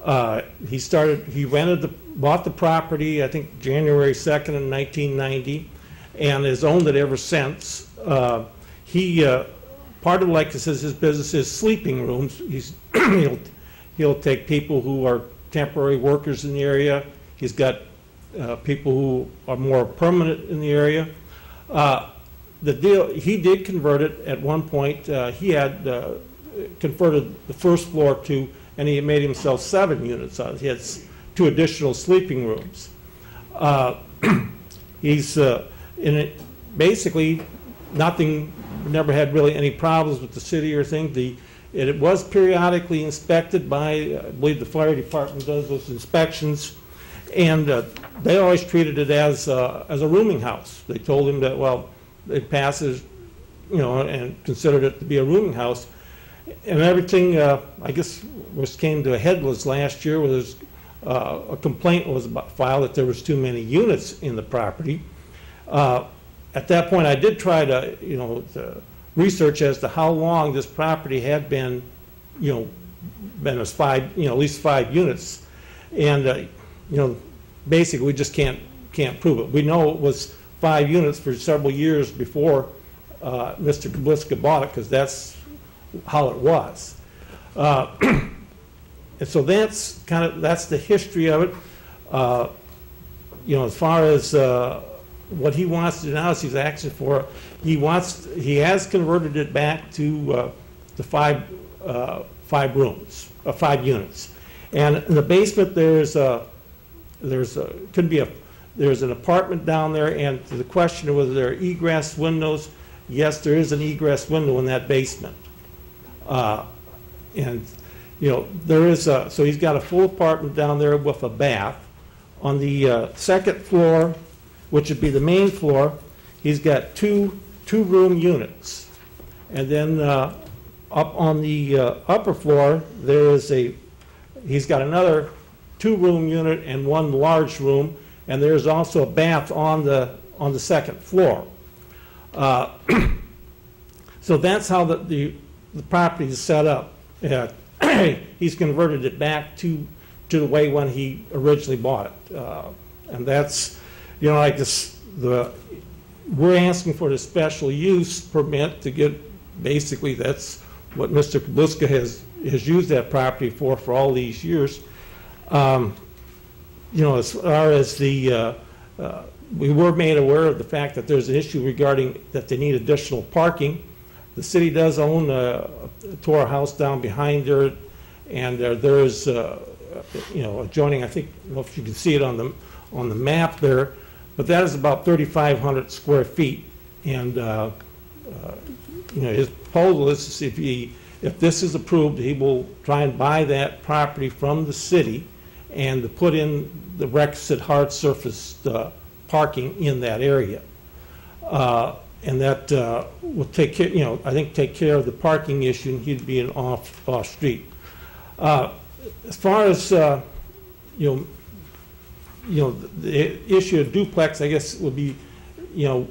Uh, He started, he rented the, bought the property, I think January 2nd in 1990, and has owned it ever since. Uh, He, uh, part of, like I says, his business is sleeping rooms. He's, he'll, he'll take people who are temporary workers in the area. He's got uh, people who are more permanent in the area. Uh, The deal, he did convert it at one point. Uh, He had uh, converted the first floor to, and he made himself seven units on it. He had two additional sleeping rooms. Uh, He's, uh, in it, basically, nothing, never had really any problems with the city or thing. The, it was periodically inspected by, I believe the fire department does those inspections, and uh, they always treated it as, uh, as a rooming house. They told him that, well, it passes, you know, and considered it to be a rooming house. And everything, uh, I guess, was came to a head was last year, there's, uh, a complaint was filed that there was too many units in the property. Uh, At that point, I did try to, you know, to research as to how long this property had been, you know, been as five, you know, at least five units. And, uh, you know, basically, we just can't, can't prove it. We know it was five units for several years before uh, Mr. Kabliska bought it, because that's how it was. Uh, And so that's kind of, that's the history of it. Uh, You know, as far as uh, what he wants to do now is he's asking for, he wants, he has converted it back to uh, the five, uh, five rooms, uh, five units. And in the basement, there's a, there's a, could be a, there's an apartment down there, and to the question of whether there are egress windows, yes, there is an egress window in that basement. Uh, And, you know, there is a, so he's got a full apartment down there with a bath. On the uh, second floor, which would be the main floor, he's got two, two-room units. And then uh, up on the uh, upper floor, there is a, he's got another two-room unit and one large room, and there's also a bath on the, on the second floor. Uh, So that's how the, the, the property is set up. Uh, He's converted it back to, to the way when he originally bought it. Uh, And that's, you know, like this, the, we're asking for the special use permit to get, basically, that's what Mr. Kabuska has, has used that property for, for all these years. Um, You know, as far as the, uh, uh, we were made aware of the fact that there's an issue regarding that they need additional parking. The city does own a a Torah house down behind there, and there there is, uh, you know, adjoining, I think, I don't know if you can see it on the, on the map there, but that is about 3,500 square feet. And, uh, uh, you know, his proposal is if he, if this is approved, he will try and buy that property from the city and to put in the requisite hard surface uh, parking in that area. Uh, And that uh, will take care, you know, I think take care of the parking issue, and he'd be an off, off-street. Uh, As far as, uh, you know, you know, the issue of duplex, I guess, would be, you know,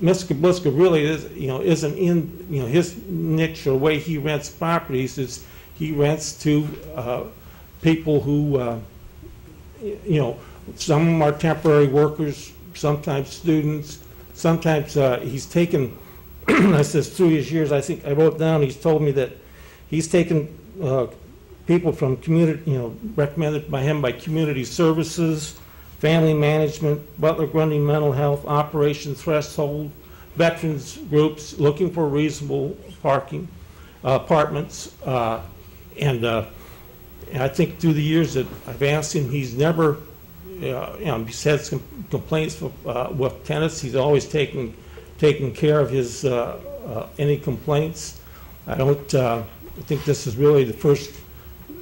Mr. Kabliska really is, you know, isn't in, you know, his niche or way he rents properties is he rents to uh, people who, uh, you know, some are temporary workers, sometimes students, sometimes uh, he's taken, I says through his years, I think, I wrote down, he's told me that he's taken uh, people from community, you know, recommended by him by community services, family management, Butler Grundy Mental Health, Operation Threshold, veterans groups looking for reasonable parking, uh, apartments. uh, And uh, and I think through the years that I've asked him, he's never, uh, you know, he's had some complaints with, uh, with tenants. He's always taken, taken care of his, uh, any complaints. I don't, I think this is really the first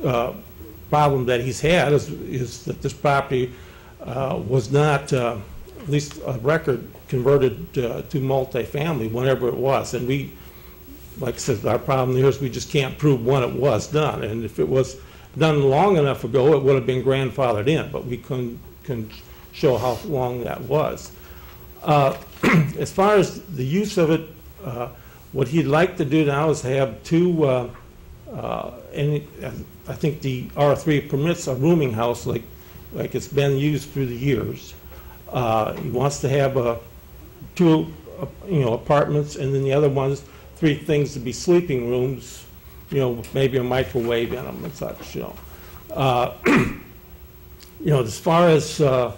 uh, problem that he's had is, is that this property uh, was not, uh, at least a record, converted uh, to multifamily whenever it was. And we, like I said, our problem here is we just can't prove when it was done. And if it was done long enough ago, it would have been grandfathered in, but we couldn't, couldn't show how long that was. Uh, As far as the use of it, uh, what he'd like to do now is have two, uh, it- I think the R3 permits a rooming house like, like it's been used through the years. Uh, He wants to have a, two, uh, you know, apartments, and then the other ones, three things to be sleeping rooms, you know, maybe a microwave in them and such, you know. Uh, You know, as far as uh,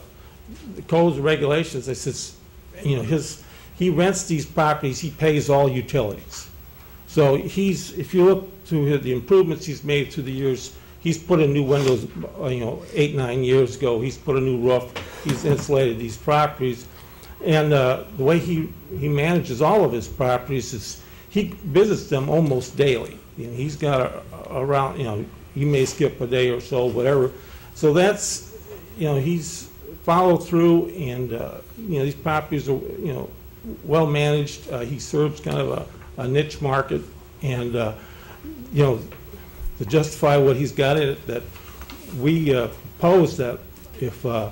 the codes and regulations, I says, you know, his, he rents these properties, he pays all utilities. So he's, if you look to the improvements he's made through the years, he's put in new windows, uh, you know, eight, nine years ago, he's put a new roof, he's insulated these properties. And uh, the way he, he manages all of his properties is, he visits them almost daily. Know, He's got around, you know, he may skip a day or so, whatever. So that's, you know, he's followed through and, uh, you know, these properties are, you know, well-managed. Uh, He serves kind of a a niche market and, uh, you know, to justify what he's got in it, that we uh, that if, uh,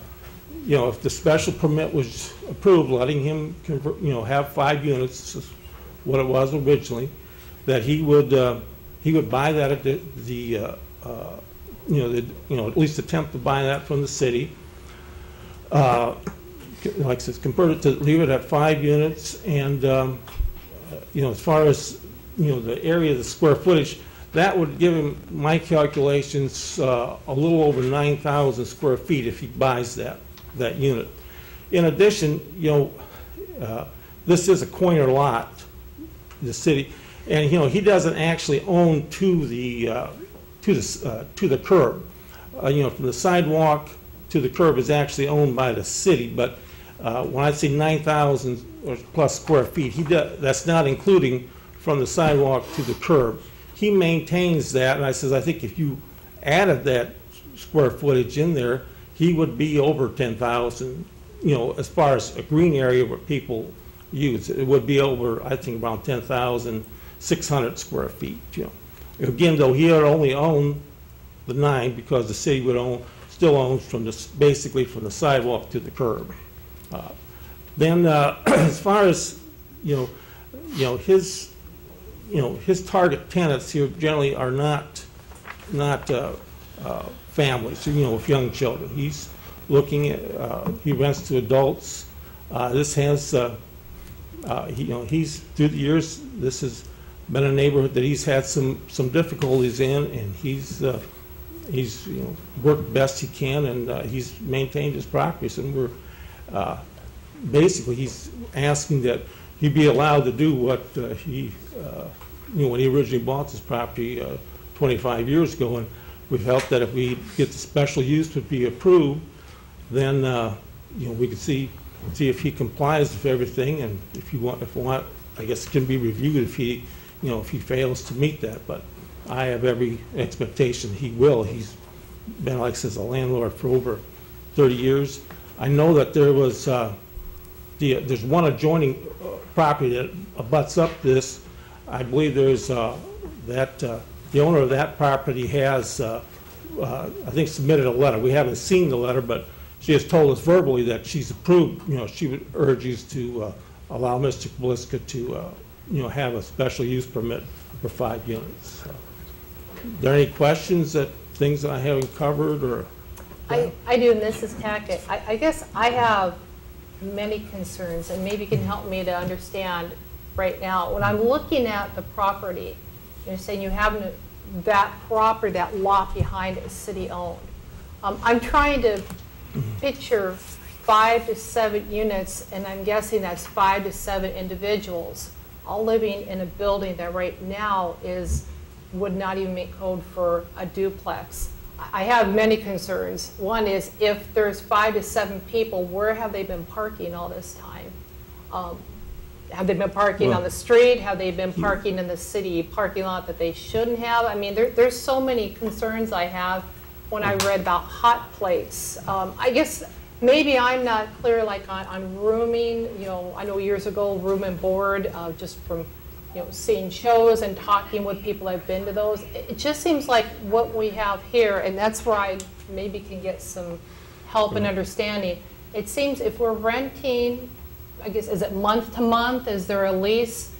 you know, if the special permit was approved, letting him, convert- you know, have five units, is what it was originally, that he would, uh, he would buy that at the, the, uh, uh, you know, the, you know, at least attempt to buy that from the city. Uh, Like I said, convert it to, leave it at five units, and, um, you know, as far as, you know, the area, of the square footage, that would give him, my calculations, uh, a little over 9,000 square feet if he buys that, that unit. In addition, you know, uh, this is a corner lot, the city, and, you know, he doesn't actually own to the, uh, to the, uh, to the curb. Uh, You know, from the sidewalk to the curb is actually owned by the city, but uh, when I say 9,000 or plus square feet, he does, that's not including from the sidewalk to the curb. He maintains that, and I says, I think if you added that square footage in there, he would be over 10,000, you know, as far as a green area where people use. It would be over, I think, around 10,600 square feet, you know. Again, though, he would only own the nine because the city would own, still owns from the, basically from the sidewalk to the curb. Uh, Then, uh, as far as, you know, you know, his, you know, his target tenants here generally are not, not uh, uh, families, you know, with young children. He's looking at, uh, he rents to adults. Uh, This has, uh, he- you know, he's, through the years, this has been a neighborhood that he's had some, some difficulties in, and he's, he's, you know, worked best he can, and he's maintained his properties, and we're, basically, he's asking that he be allowed to do what uh, he, uh, you know, when he originally bought this property uh, 25 years ago, and we felt that if we get the special use to be approved, then, uh, you know, we could see, see if he complies with everything, and if you want, if you want, I guess it can be reviewed if he, you know, if he fails to meet that, but I have every expectation he will. He's been, like I says, a landlord for over 30 years. I know that there was, uh, the, there's one adjoining uh, property that abuts up this. I believe there's, uh, that, uh, the owner of that property has, I think submitted a letter. We haven't seen the letter, but she has told us verbally that she's approved, you know, she would urge you to allow Mr. Bliska to, you know, have a special use permit for five units. So, Are there any questions that, things that I haven't covered, or? I, I do, and this is Tackett. I, I guess I have many concerns, and maybe can mm-hmm. help me to understand right now. When I'm mm-hmm. looking at the property, you're saying you have that property, that lot behind is city-owned. Um, I'm trying to mm-hmm. picture five to seven units, and I'm guessing that's five to seven individuals, all living in a building that right now is, would not even make code for a duplex. I have many concerns. One is if there's five to seven people, where have they been parking all this time? Um, Have they been parking on the street? Have they been parking in the city parking lot that they shouldn't have? I mean, there, there's so many concerns I have when I read about hot plates. Um, I guess maybe I'm not clear like on, on rooming, you know, I know years ago, room and board, uh, just from, you know, seeing shows and talking with people I've been to those. It just seems like what we have here, and that's where I maybe can get some help and understanding. It seems if we're renting, I guess, is it month to month? Is there a lease?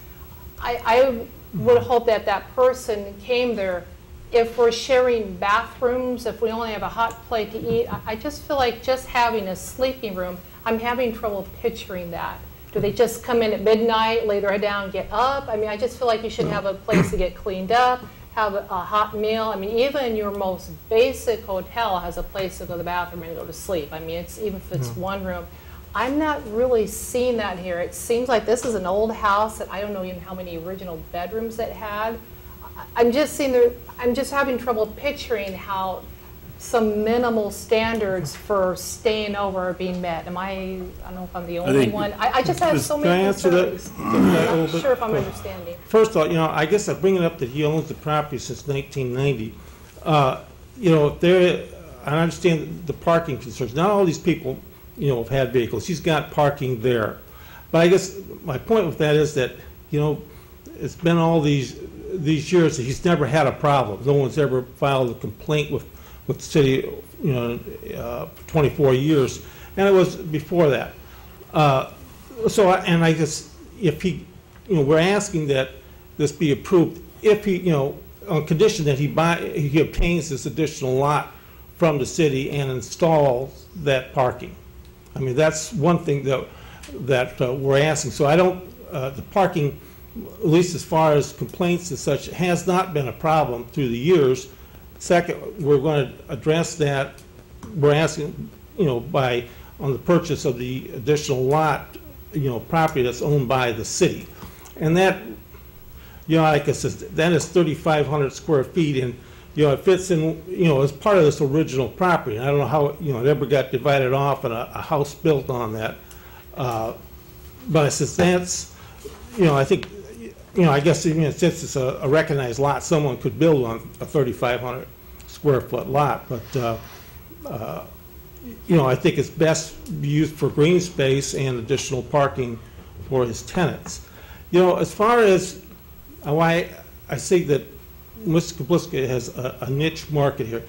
I, I would hope that that person came there. If we're sharing bathrooms, if we only have a hot plate to eat, I, I just feel like just having a sleeping room, I'm having trouble picturing that. Do they just come in at midnight, lay their head down, get up? I mean, I just feel like you should have a place to get cleaned up, have a, a hot meal. I mean, even your most basic hotel has a place to go to the bathroom and go to sleep. I mean, it's even if it's hmm. one room. I'm not really seeing that here. It seems like this is an old house that I don't know even how many original bedrooms it had. I'm just seeing there, I'm just having trouble picturing how some minimal standards for staying over are being met. Am I, I don't know if I'm the only think- one. I, I just have so Can I many answer that- concerns. I'm not sure if I'm understanding. First of all, you know, I guess I bring it up that he owns the property since 1990. Uh, You know, if there, I understand the parking concerns. Not all these people, you know, have had vehicles. He's got parking there. But I guess my point with that is that, you know, it's been all these, these years that he's never had a problem. No one's ever filed a complaint with, with the city, you know, uh, for 24 years. And it was before that. Uh, So, I- and I guess if he, you know, we're asking that this be approved if he, you know, on condition that he buy, he obtains this additional lot from the city and installs that parking. I mean, that's one thing that, that uh, we're asking. So I don't, uh, the parking, at least as far as complaints and such, has not been a problem through the years. Second, we're going to address that, we're asking, you know, by, on the purchase of the additional lot, you know, property that's owned by the city. And that, you know, like I said, that is 3,500 square feet, and, you know, it fits in, you know, as part of this original property. And I don't know how, you know, it ever got divided off and a, a house built on that. Uh, But I says, that's, you know, I think, you know, I guess, know, since it's a a recognized lot, someone could build on a 3,500 square foot lot, but, uh, uh, you know, I think it's best used for green space and additional parking for his tenants. You know, as far as why I say that Mr. Kapliska has a a niche market here,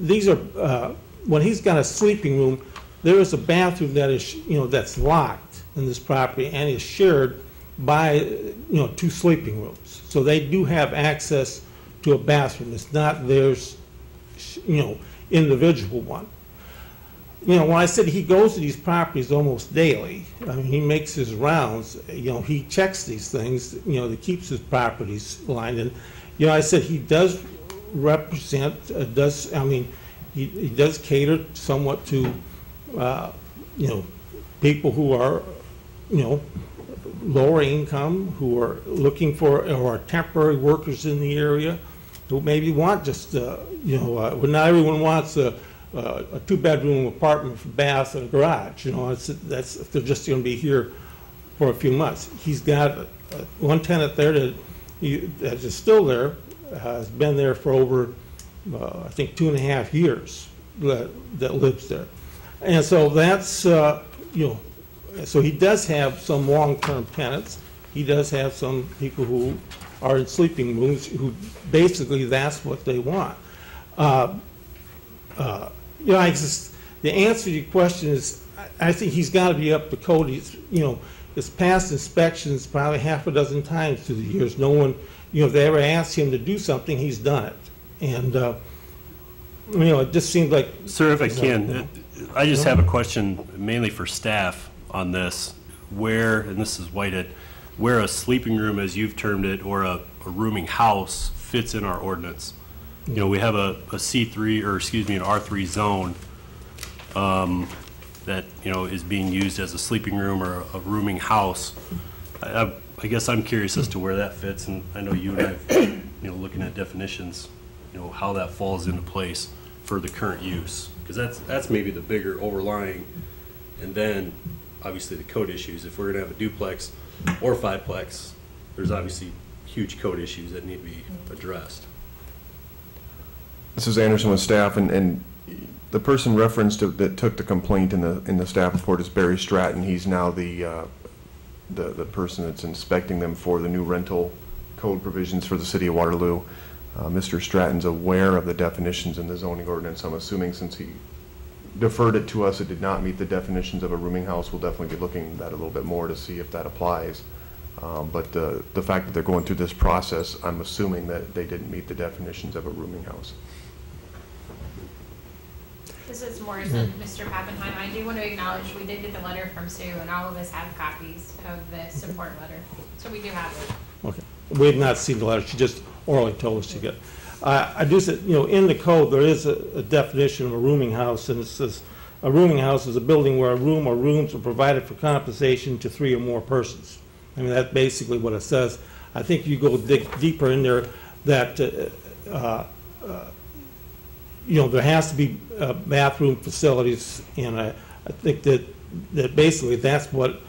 these are, uh, when he's got a sleeping room, there is a bathroom that is, you know, that's locked in this property and is shared by, you know, two sleeping rooms. So they do have access to a bathroom. It's not theirs, you know, individual one. You know, when I said he goes to these properties almost daily, I mean, he makes his rounds, you know, he checks these things, you know, that keeps his properties lined. And, you know, I said he does represent, uh, does, I mean, he, he does cater somewhat to, uh, you know, people who are, you know, lower income, who are looking for, or are temporary workers in the area, who maybe want just, uh, you know, uh, well, not everyone wants a, a a two-bedroom apartment with a bath and a garage, you know, it's, that's, they're just gonna be here for a few months. He's got uh, one tenant there that, he- that is still there, uh, has been there for over uh, I think, two and a half years that, that lives there. And so that's, uh, you know, so he does have some long-term tenants. He does have some people who are in sleeping rooms, who basically that's what they want. Uh, uh, You know, I just, the answer to your question is, I I think he's got to be up to code. He's, you know, his past inspections probably half a dozen times through the years. No one, you know, if they ever asked him to do something, he's done it. And, uh, you know, it just seems like. Sir, if I can, I just have a question mainly for staff on this. Where, and this is Whitehead, where a sleeping room, as you've termed it, or a, a rooming house fits in our ordinance. You know, we have a, a C3, or excuse me, an R3 zone um, that, you know, is being used as a sleeping room or a rooming house. I, I- I guess I'm curious as to where that fits, and I know you and I, you know, looking at definitions, you know, how that falls into place for the current use. Because that's, that's maybe the bigger overlying, and then, obviously, the code issues. If we're gonna have a duplex or fiveplex, there's obviously huge code issues that need to be addressed. This is Anderson with staff, and, and the person referenced to- that took the complaint in the, in the staff report is Barry Stratton. He's now the, uh, the, the person that's inspecting them for the new rental code provisions for the city of Waterloo. Uh, Mr. Stratton's aware of the definitions in the zoning ordinance. I'm assuming since he deferred it to us, it did not meet the definitions of a rooming house. We'll definitely be looking at that a little bit more to see if that applies. Um, But uh, the fact that they're going through this process, I'm assuming that they didn't meet the definitions of a rooming house. This is more Morrison, Mr. Pappenheim. I do want to acknowledge, we did get the letter from Sue, and all of us have copies of the support letter. So we do have it. Okay. We have not seen the letter, she just orally told us to get. I, do say, you know, in the code, there is a a definition of a rooming house, and it says, a rooming house is a building where a room or rooms are provided for compensation to three or more persons. I mean, that's basically what it says. I think you go dig deeper in there, that, uh, uh, uh, you know, there has to be uh, bathroom facilities, and I, I think that, that basically that's what,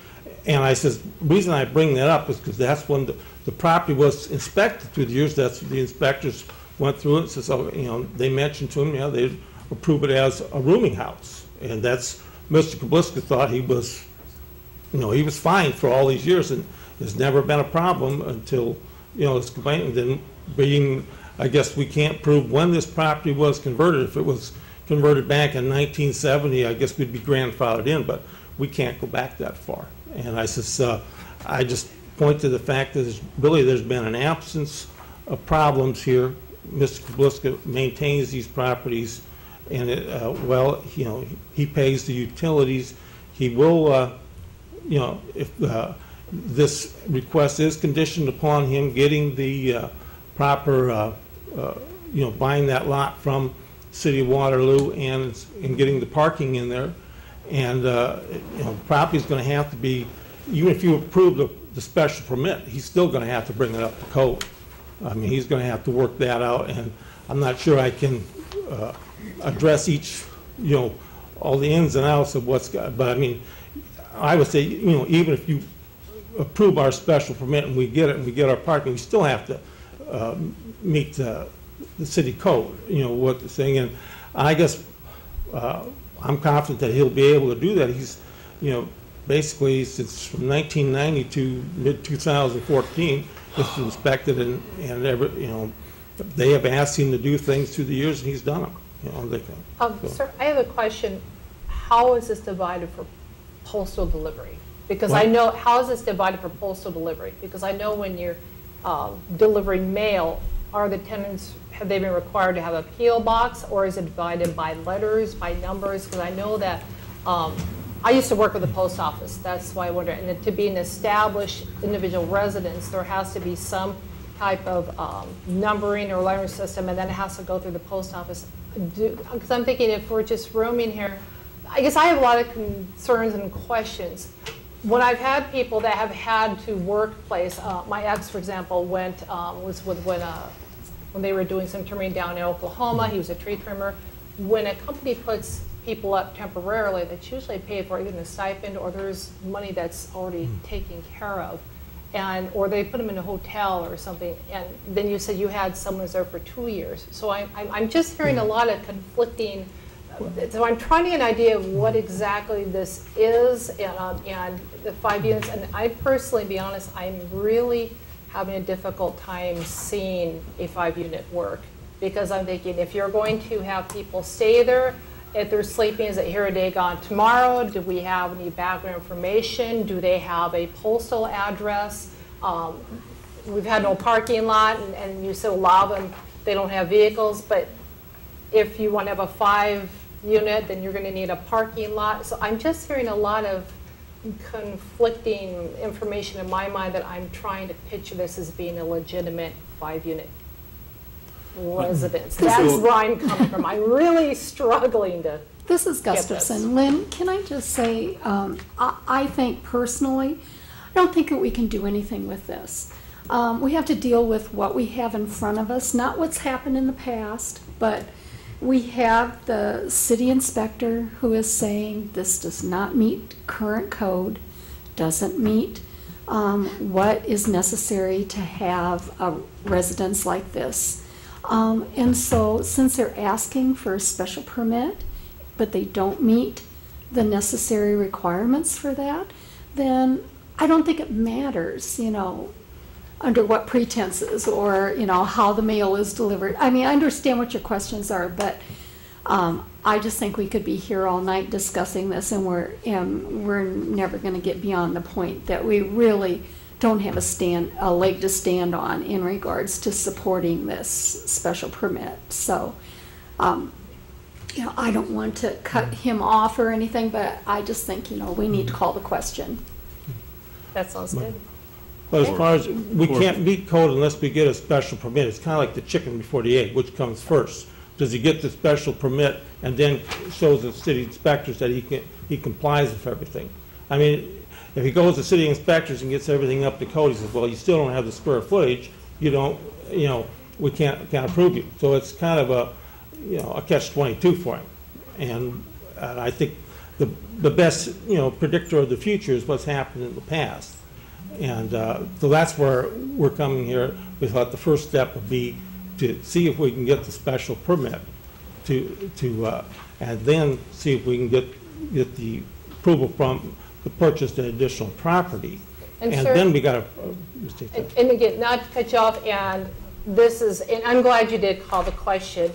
and I says, reason I bring that up is because that's when the, the property was inspected through the years, that's, the inspectors went through it, and says, oh, you know, they mentioned to him, you know, they approve it as a rooming house. And that's, Mr. Kabliska thought he was, you know, he was fine for all these years, and there's never been a problem until, you know, it's complained, and then being, I guess we can't prove when this property was converted. If it was converted back in 1970, I guess we'd be grandfathered in, but we can't go back that far. And I says, uh, I just point to the fact that there's, really, there's been an absence of problems here. Mr. Kabliska maintains these properties, and, it, uh, well, you know, he pays the utilities. He will, uh, you know, if uh, this request is conditioned upon him getting the uh, proper, uh, uh, you know, buying that lot from City of Waterloo and, and getting the parking in there. And, you know, the property's going to have to be, even if you approve the, the special permit, he's still going to have to bring it up to code. I mean, he's going to have to work that out, and I'm not sure I can uh, address each, you know, all the ins and outs of what's, got- but I mean, I would say, you know, even if you approve our special permit and we get it, and we get our parking, we still have to uh, meet the, the city code, you know, what the thing, and I guess uh, I'm confident that he'll be able to do that. He's, you know, basically, since from 1990 to mid-2014, it's inspected and, and every, you know, they have asked him to do things through the years, and he's done them, you know, they, Um, so- Sir, I have a question. How is this divided for postal delivery? Because I What? know, how is this divided for postal delivery? Because I know when you're um, delivering mail, are the tenants, have they been required to have a PO box? Or is it divided by letters, by numbers? Because I know that, um, I used to work with the post office, that's why I wonder. And to be an established individual residence, there has to be some type of um, numbering or lettering system, and then it has to go through the post office. Because I'm thinking if we're just roaming here, I guess I have a lot of concerns and questions. When I've had people that have had to workplace, uh, my ex, for example, went, um, was with, when, uh, when they were doing some trimming down in Oklahoma, he was a tree trimmer. When a company puts people up temporarily, that's usually paid for either in a stipend or there's money that's already taken care of. and, or they put them in a hotel or something, and then you said you had someone who's there for two years. So I'm, I'm I'm just hearing a lot of conflicting, so I'm trying to get an idea of what exactly this is, and, um, and the five units, and I personally, be honest, I'm really having a difficult time seeing a five-unit work, because I'm thinking, if you're going to have people stay there, if they're sleeping, is it here a day, gone tomorrow? Do we have any background information? Do they have a postal address? Um, We've had no parking lot, and- and you said a lot of them, they don't have vehicles, but if you want to have a five-unit, then you're going to need a parking lot. So I'm just hearing a lot of conflicting information in my mind that I'm trying to picture this as being a legitimate five-unit residence. That's where I'm coming from. I'm really struggling to, This is Get this. Lynn, can I just say, um, I, I think personally, I don't think that we can do anything with this. Um, we have to deal with what we have in front of us, not what's happened in the past, but we have the city inspector who is saying this does not meet current code, doesn't meet um, what is necessary to have a residence like this. Um, and so, since they're asking for a special permit, but they don't meet the necessary requirements for that, then I don't think it matters, you know, under what pretenses or, you know, how the mail is delivered. I mean, I understand what your questions are, but um, I just think we could be here all night discussing this and we're, and we're never going to get beyond the point that we really don't have a stand, a leg to stand on in regards to supporting this special permit. So, um, you know, I don't want to cut him off or anything, but I just think, you know, we need to call the question. that sounds good. But as far as, we can't meet code unless we get a special permit. It's kind of like the chicken before the egg, which comes first? Does he get the special permit and then shows the city inspectors that he can, he complies with everything? I mean, if he goes to city inspectors and gets everything up to code, he says, well, you still don't have the square footage, you don't, you know, we can't, can't approve you. So it's kind of a, you know, a catch twenty-two for him. And, and I think the, the best, you know, predictor of the future is what's happened in the past. And uh, so that's where we're coming here. We thought the first step would be to see if we can get the special permit to, to, uh, and then see if we can get, get the approval from the purchase of additional property. And And sir- then we gotta, uh, And and again, not to cut you off, and this is, and I'm glad you did call the question.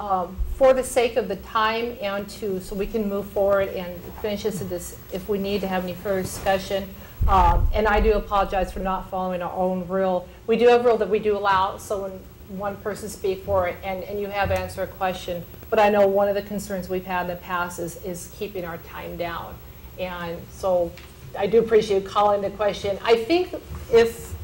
Um, For the sake of the time and to, so we can move forward and finish this, if this- if we need to have any further discussion. Um, And I do apologize for not following our own rule. We do have a rule that we do allow someone, one person speak for it, and, and you have answered a question. But I know one of the concerns we've had in the past is, is keeping our time down. And so I do appreciate calling the question. I think if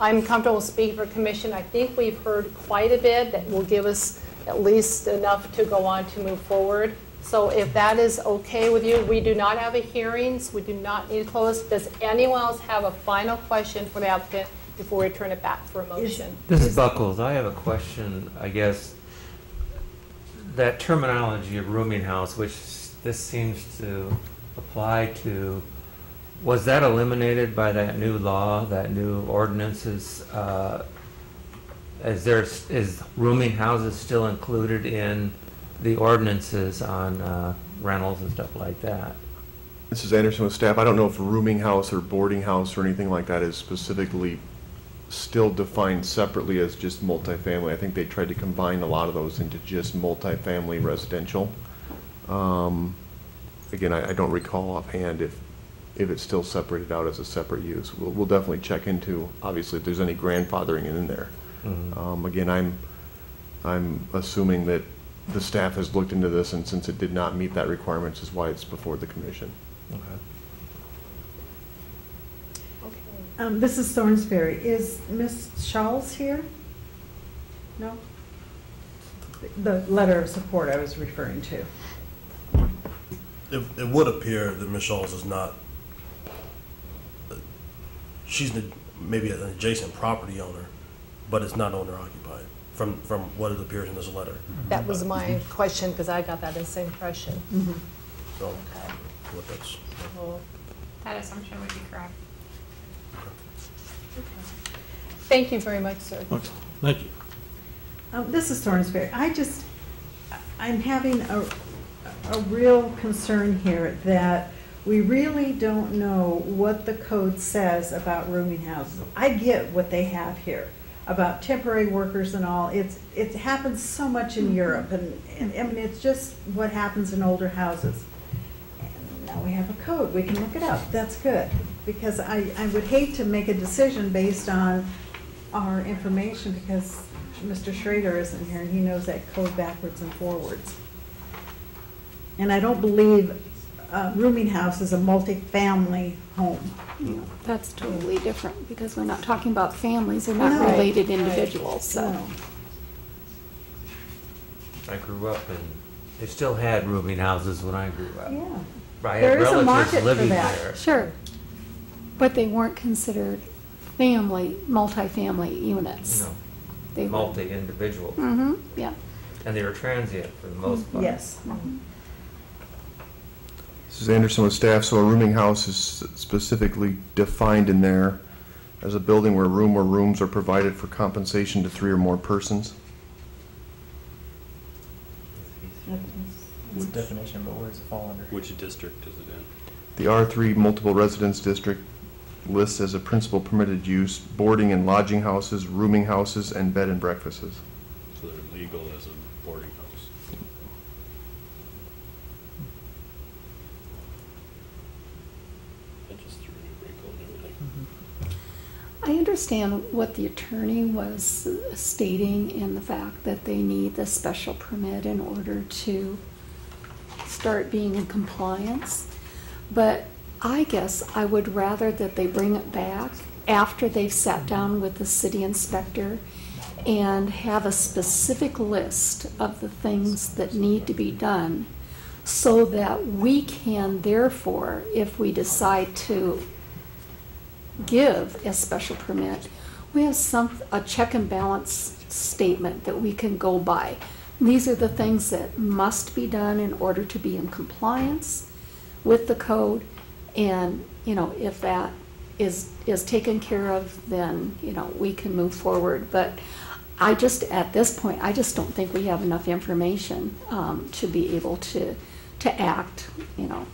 I'm comfortable speaking for commission, I think we've heard quite a bit that will give us at least enough to go on to move forward. So if that is okay with you, we do not have a hearing, so we do not need to close. Does anyone else have a final question for the applicant before we turn it back for a motion? This is Buckles. I have a question, I guess. That terminology of rooming house, which this seems to apply to, was that eliminated by that new law, that new ordinances? uh, Is there, is rooming houses still included in the ordinances on uh, rentals and stuff like that? This is Anderson with staff. I don't know if rooming house or boarding house or anything like that is specifically still defined separately as just multifamily. I think they tried to combine a lot of those into just multifamily residential. Um, Again, I, I don't recall offhand if, if it's still separated out as a separate use. We'll, we'll definitely check into, obviously, if there's any grandfathering in there. Um, Again, I'm, I'm assuming that the staff has looked into this, and since it did not meet that requirements, is why it's before the commission. Um, this is Thornsberry. Is Ms. Shaulis here? No? The letter of support I was referring to. It, it would appear that Ms. Shaulis is not, she's the- maybe an adjacent property owner, but it's not owner occupied, from, from what it appears in this letter. That was my question, because I got that in the same impression. So, Okay. what that's, Well, That assumption would be correct. Thank you very much, sir. Okay, Thank you. Um, This is Thornsberry. I just, I'm having a, a real concern here that we really don't know what the code says about rooming houses. I get what they have here about temporary workers and all. It's, it happens so much in mm-hmm. Europe and, and, I mean, it's just what happens in older houses. And Now we have a code. We can look it up. That's good. Because I, I would hate to make a decision based on our information because Mr. Schroeder isn't here and he knows that code backwards and forwards. And I don't believe a rooming house is a multifamily home. No, That's totally different, because we're not talking about families, they're not Right, related right. individuals, so. No. I grew up in, they still had rooming houses when I grew up. Yeah. I There had is a market relatives for living that. there. Sure. But they weren't considered family, multifamily units. No, They were. multi-individual, Mm-hmm, yeah. and they were transient for the most part. Yes. This is Anderson with staff. So a rooming house is specifically defined in there as a building where a room or rooms are provided for compensation to three or more persons. It's a definition, but where does it fall under? Which district is it in? The R3 Multiple Residence District lists as a principal permitted use boarding and lodging houses, rooming houses, and bed and breakfasts. So they're legal as a boarding house. That just threw a wrinkle and everything. I understand what the attorney was stating in the fact that they need the special permit in order to start being in compliance. But I guess I would rather that they bring it back after they've sat down with the city inspector and have a specific list of the things that need to be done so that we can therefore, if we decide to give a special permit, we have some, a check and balance statement that we can go by. These are the things that must be done in order to be in compliance with the code. And, you know, if that is, is taken care of, then, you know, we can move forward. But I just, at this point, I just don't think we have enough information um, to be able to, to act, you know,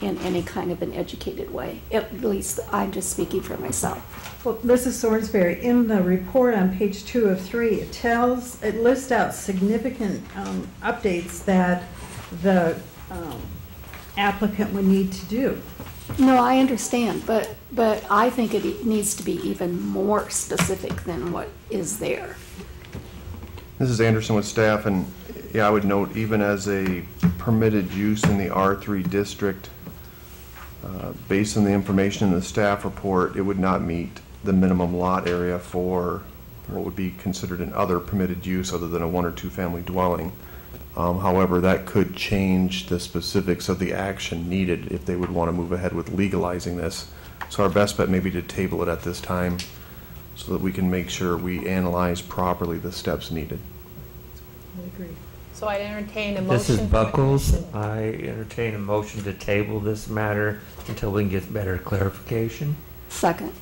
in any kind of an educated way. At least I'm just speaking for myself. Well, Mrs. Thornsberry, in the report on page two of three, it tells, it lists out significant um, updates that the um, applicant would need to do. No, I understand, but, but I think it needs to be even more specific than what is there. This is Anderson with staff, and yeah, I would note, even as a permitted use in the R3 district, uh, based on the information in the staff report, it would not meet the minimum lot area for what would be considered an other permitted use other than a one or two family dwelling. Um, However, that could change the specifics of the action needed if they would want to move ahead with legalizing this. So our best bet may be to table it at this time so that we can make sure we analyze properly the steps needed. I agree. So I entertain a motion. This is Buckles. I entertain a motion to table this matter until we can get better clarification. Second.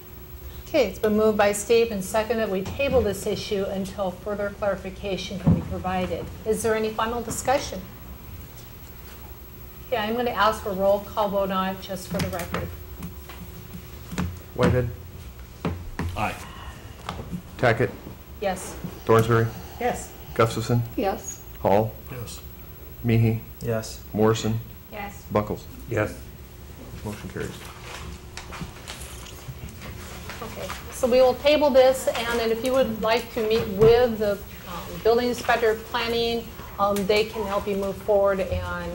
Okay, it's been moved by Steve and seconded. We table this issue until further clarification can be provided. Is there any final discussion? Okay, I'm going to ask for roll call vote on it just for the record. Whitehead? Aye. Tackett? Yes. Thornsberry? Yes. Gustafson? Yes. Hall? Yes. Meany? Yes. Morrison? Yes. Buckles? Yes. Motion carries. Okay, so we will table this, and then if you would like to meet with the um, building inspector planning, um, they can help you move forward and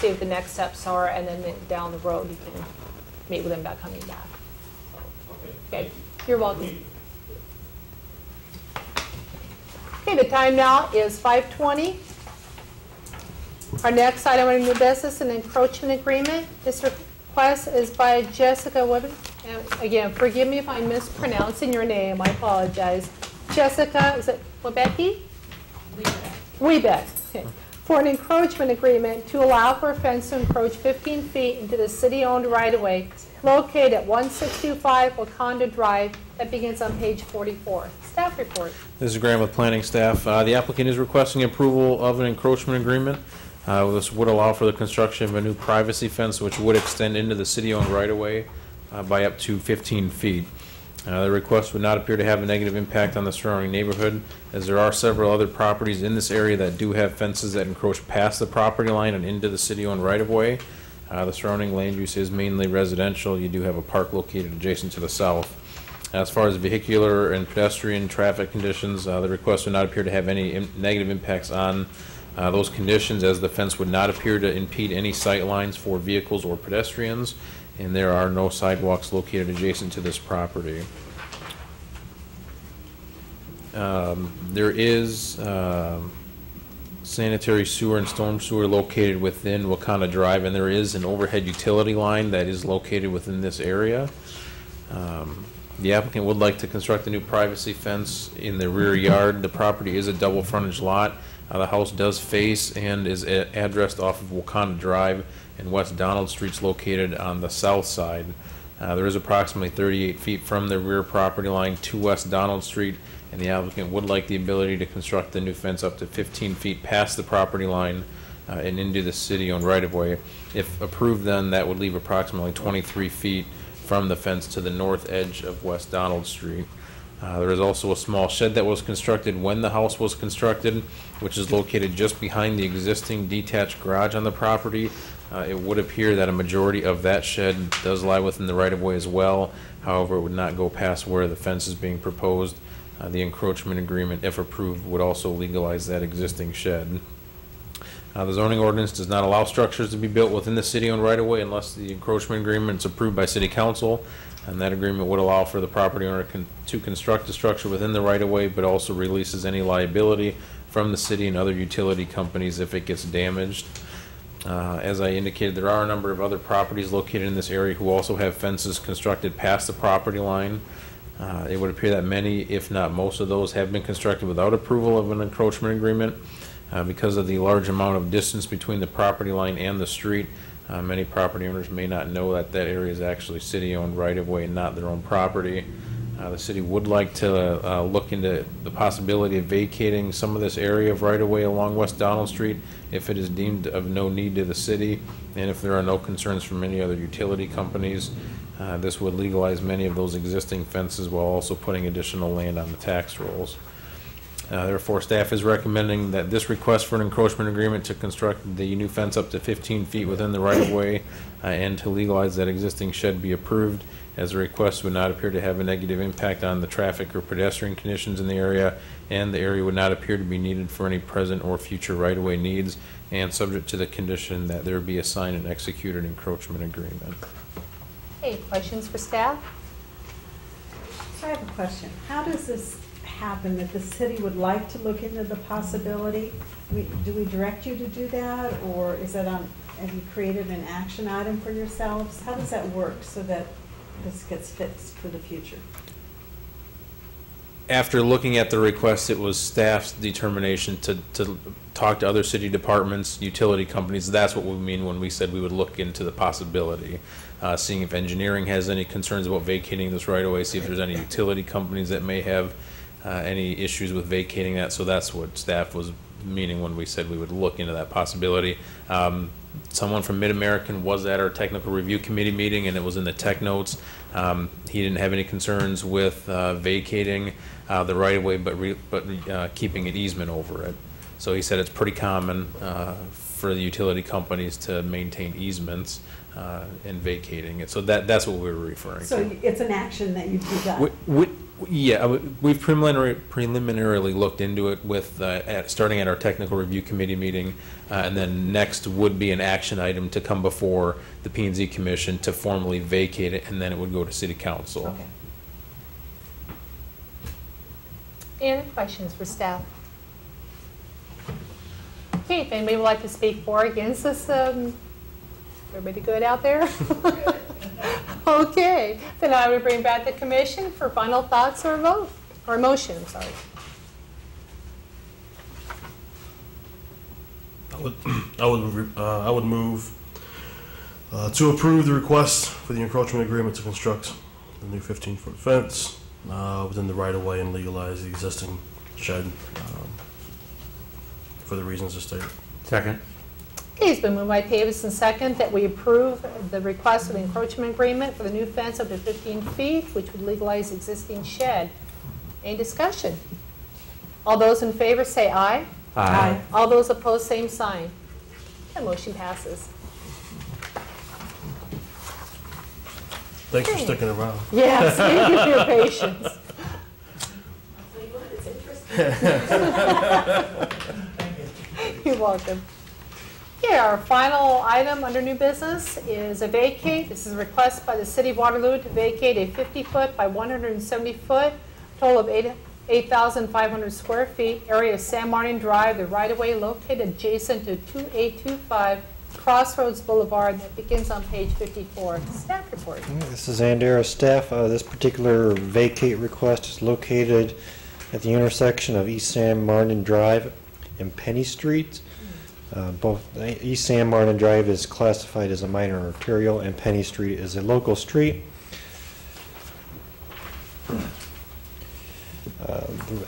see what the next steps are, and then down the road, you can meet with them about coming back. Okay, you're welcome. Okay, the time now is 5:20. Our next item on new business, an encroachment agreement. This request is by Jessica, what, uh, again, forgive me if I'm mispronouncing your name, I apologize. Jessica, is it Webecki? Weebeck. okay. For an encroachment agreement to allow for a fence to encroach 15 feet into the city-owned right-of-way located at 1625 Wakanda Drive That begins on page 44. Staff report. This is Graham with planning staff. Uh, The applicant is requesting approval of an encroachment agreement. Uh, This would allow for the construction of a new privacy fence which would extend into the city-owned right-of-way uh, by up to 15 feet. Uh, The request would not appear to have a negative impact on the surrounding neighborhood, as there are several other properties in this area that do have fences that encroach past the property line and into the city-owned right-of-way. Uh, The surrounding land use is mainly residential. You do have a park located adjacent to the south. As far as vehicular and pedestrian traffic conditions, uh, the request would not appear to have any im- negative impacts on uh, those conditions, as the fence would not appear to impede any sight lines for vehicles or pedestrians, and there are no sidewalks located adjacent to this property. Um, There is um, sanitary sewer and storm sewer located within Wakana Drive, and there is an overhead utility line that is located within this area. Um, The applicant would like to construct a new privacy fence in the rear yard. The property is a double frontage lot. Uh, The house does face and is addressed off of Wakana Drive, and West Donald Street's located on the south side. Uh, There is approximately 38 feet from the rear property line to West Donald Street, and the applicant would like the ability to construct the new fence up to 15 feet past the property line uh, and into the city-owned right-of-way. If approved, then that would leave approximately 23 feet from the fence to the north edge of West Donald Street. Uh, There is also a small shed that was constructed when the house was constructed, which is located just behind the existing detached garage on the property. Uh, It would appear that a majority of that shed does lie within the right-of-way as well. However, it would not go past where the fence is being proposed. Uh, The encroachment agreement, if approved, would also legalize that existing shed. Uh, The zoning ordinance does not allow structures to be built within the city-owned right-of-way unless the encroachment agreement is approved by city council. And that agreement would allow for the property owner con- to construct a structure within the right-of-way, but also releases any liability from the city and other utility companies if it gets damaged. Uh, As I indicated, there are a number of other properties located in this area who also have fences constructed past the property line. Uh, It would appear that many, if not most of those, have been constructed without approval of an encroachment agreement. Uh, Because of the large amount of distance between the property line and the street, uh, many property owners may not know that that area is actually city-owned right-of-way and not their own property. Uh, The city would like to uh, look into the possibility of vacating some of this area of right-of-way along West Donald Street if it is deemed of no need to the city, and if there are no concerns from any other utility companies. Uh, This would legalize many of those existing fences while also putting additional land on the tax rolls. Uh, Therefore, staff is recommending that this request for an encroachment agreement to construct the new fence up to 15 feet within the right-of-way uh, and to legalize that existing shed be approved, as the request would not appear to have a negative impact on the traffic or pedestrian conditions in the area, and the area would not appear to be needed for any present or future right-of-way needs, and subject to the condition that there be a signed and executed encroachment agreement. Hey, questions for staff? So I have a question. How does this happen, that the city would like to look into the possibility? We- Do we direct you to do that, or is that on, have you created an action item for yourselves? How does that work so that this gets fixed for the future? after looking at the request, it was staff's determination to, to talk to other city departments, utility companies. That's what we mean when we said we would look into the possibility. Uh, seeing if engineering has any concerns about vacating this right away, see if there's any utility companies that may have uh, any issues with vacating that. So that's what staff was meaning when we said we would look into that possibility. Um, someone from MidAmerican was at our technical review committee meeting, and it was in the tech notes. Um, he didn't have any concerns with uh, vacating uh, the right-of-way, but re- but uh, keeping an easement over it. So he said it's pretty common uh, for the utility companies to maintain easements uh, and vacating it. So that that's what we were referring to. So it's an action that you've begun? We, we, yeah, I would- we've preliminary, preliminarily looked into it with, uh, at, starting at our technical review committee meeting, uh, and then next would be an action item to come before the P and Z commission to formally vacate it, and then it would go to city council. Okay. Any questions for staff? Okay, if anybody would like to speak for or against this, um, everybody good out there? Okay, then I would bring back the commission for final thoughts or vote, or motion, I'm sorry. I would, I would, uh, I would move uh, to approve the request for the encroachment agreement to construct the new 15-foot fence uh, within the right-of-way and legalize the existing shed um, for the reasons just stated. Second. Okay, it's been moved by Davis and second that we approve the request of the encroachment agreement for the new fence up to 15 feet, which would legalize existing shed. Any discussion? All those in favor say aye. Aye. All those opposed, same sign. That motion passes. Thanks for sticking around. Yes, thank you for your patience. You're welcome. Okay, our final item under new business is a vacate. This is a request by the city of Waterloo to vacate a 50-foot by 170-foot, total of eight 8,500 square feet, area of San Martin Drive, the right-of-way located adjacent to 2825 Crossroads Boulevard that begins on page 54. Staff report. This is Andera staff. Uh, This particular vacate request is located at the intersection of East San Martin Drive and Penny Street. Uh, Both, East San Martin Drive is classified as a minor arterial and Penny Street is a local street. Uh, the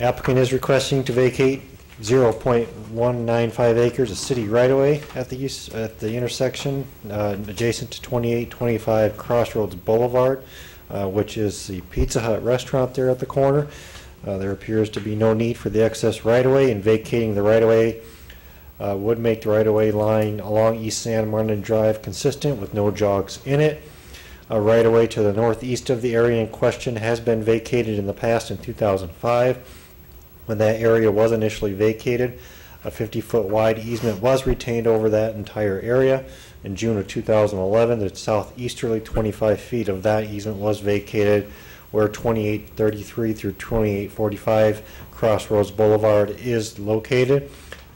Applicant is requesting to vacate 0.195 acres of city right-of-way at the use, at the intersection, uh, adjacent to 2825 Crossroads Boulevard, uh, which is the Pizza Hut restaurant there at the corner. Uh, There appears to be no need for the excess right-of-way, and vacating the right-of-way uh, would make the right-of-way line along East San Martin Drive consistent with no jogs in it. A right-of-way to the northeast of the area in question has been vacated in the past in 2005. When that area was initially vacated, a 50-foot wide easement was retained over that entire area. In June of 2011, the southeasterly 25 feet of that easement was vacated where 2833 through 2845 Crossroads Boulevard is located.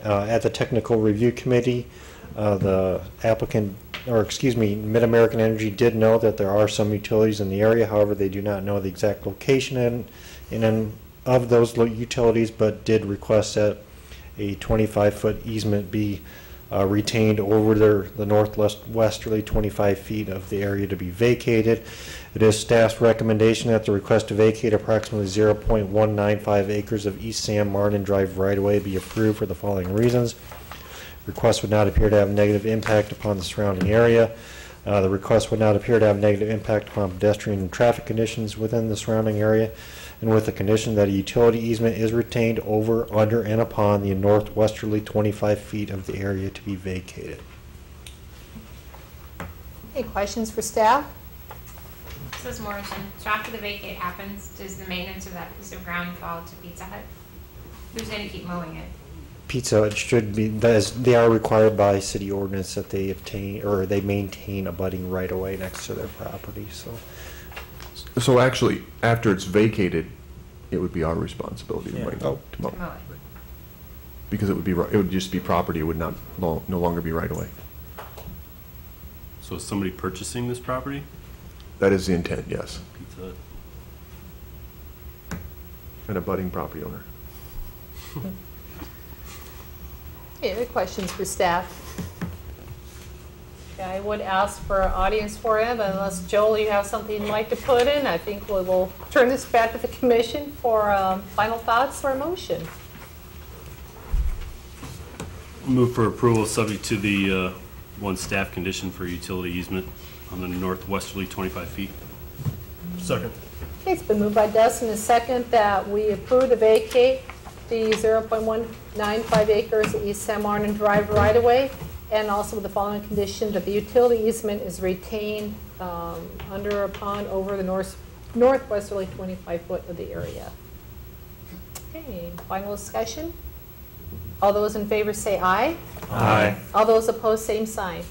Uh, At the Technical Review Committee, uh, the applicant, or excuse me, MidAmerican Energy did know that there are some utilities in the area, however, they do not know the exact location in, in, of those utilities, but did request that a 25-foot easement be uh, retained over their, the northwest westerly 25 feet of the area to be vacated. It is staff's recommendation that the request to vacate approximately 0.195 acres of East San Martin Drive right-of-way be approved for the following reasons. Request would not appear to have negative impact upon the surrounding area. Uh, The request would not appear to have negative impact upon pedestrian and traffic conditions within the surrounding area, and with the condition that a utility easement is retained over, under, and upon the northwesterly 25 feet of the area to be vacated. Any questions for staff? This Morrison. So after the vacate happens, does the maintenance of that piece of ground fall to Pizza Hut? Who's gonna keep mowing it? Pizza Hut should be, that is, they are required by city ordinance that they obtain, or they maintain a budding right-of-way next to their property, so. So actually, after it's vacated, it would be our responsibility to Yeah. mow- Oh. to mow. To mow it? Because it would be, ri- it would just be property, it would not, lo- no longer be right away. So is somebody purchasing this property? That is the intent, yes. Pizza Hut. And a budding property owner. Any other questions for staff? Okay, I would ask for an audience forum, unless Joel, you have something you'd like to put in, I think we will turn this back to the commission for um, final thoughts or motion. Move for approval, subject to the uh, one staff condition for utility easement on the northwesterly 25 feet. Second. Okay, it's been moved by Dustin, a second, that we approve to vacate the 0.195 acres of East San Martin Drive right-of-way, and also with the following condition, that the utility easement is retained um, under, upon, over the north northwesterly 25-foot of the area. Okay, final discussion? All those in favor say aye. Aye. All those opposed, same sign.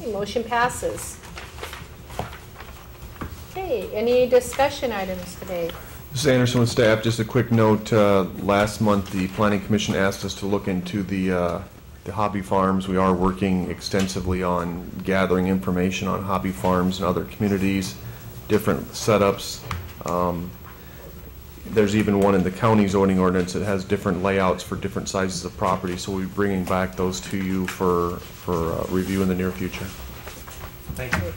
Okay, motion passes. Okay, any discussion items today? Is Anderson with staff. Just a quick note, uh, last month, the planning commission asked us to look into the, uh, the hobby farms. We are working extensively on gathering information on hobby farms and other communities, different setups. Um, there's even one in the county zoning ordinance that has different layouts for different sizes of property, so we'll be bringing back those to you for, for uh, review in the near future. Thank you.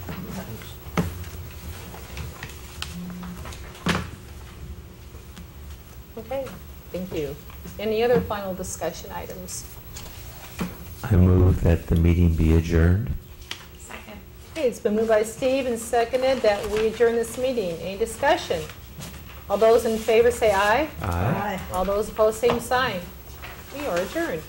Okay, thank you. Any other final discussion items? I move that the meeting be adjourned. Second. Okay, it's been moved by Steve and seconded that we adjourn this meeting. Any discussion? All those in favor say aye. Aye. All those opposed, same sign. We are adjourned.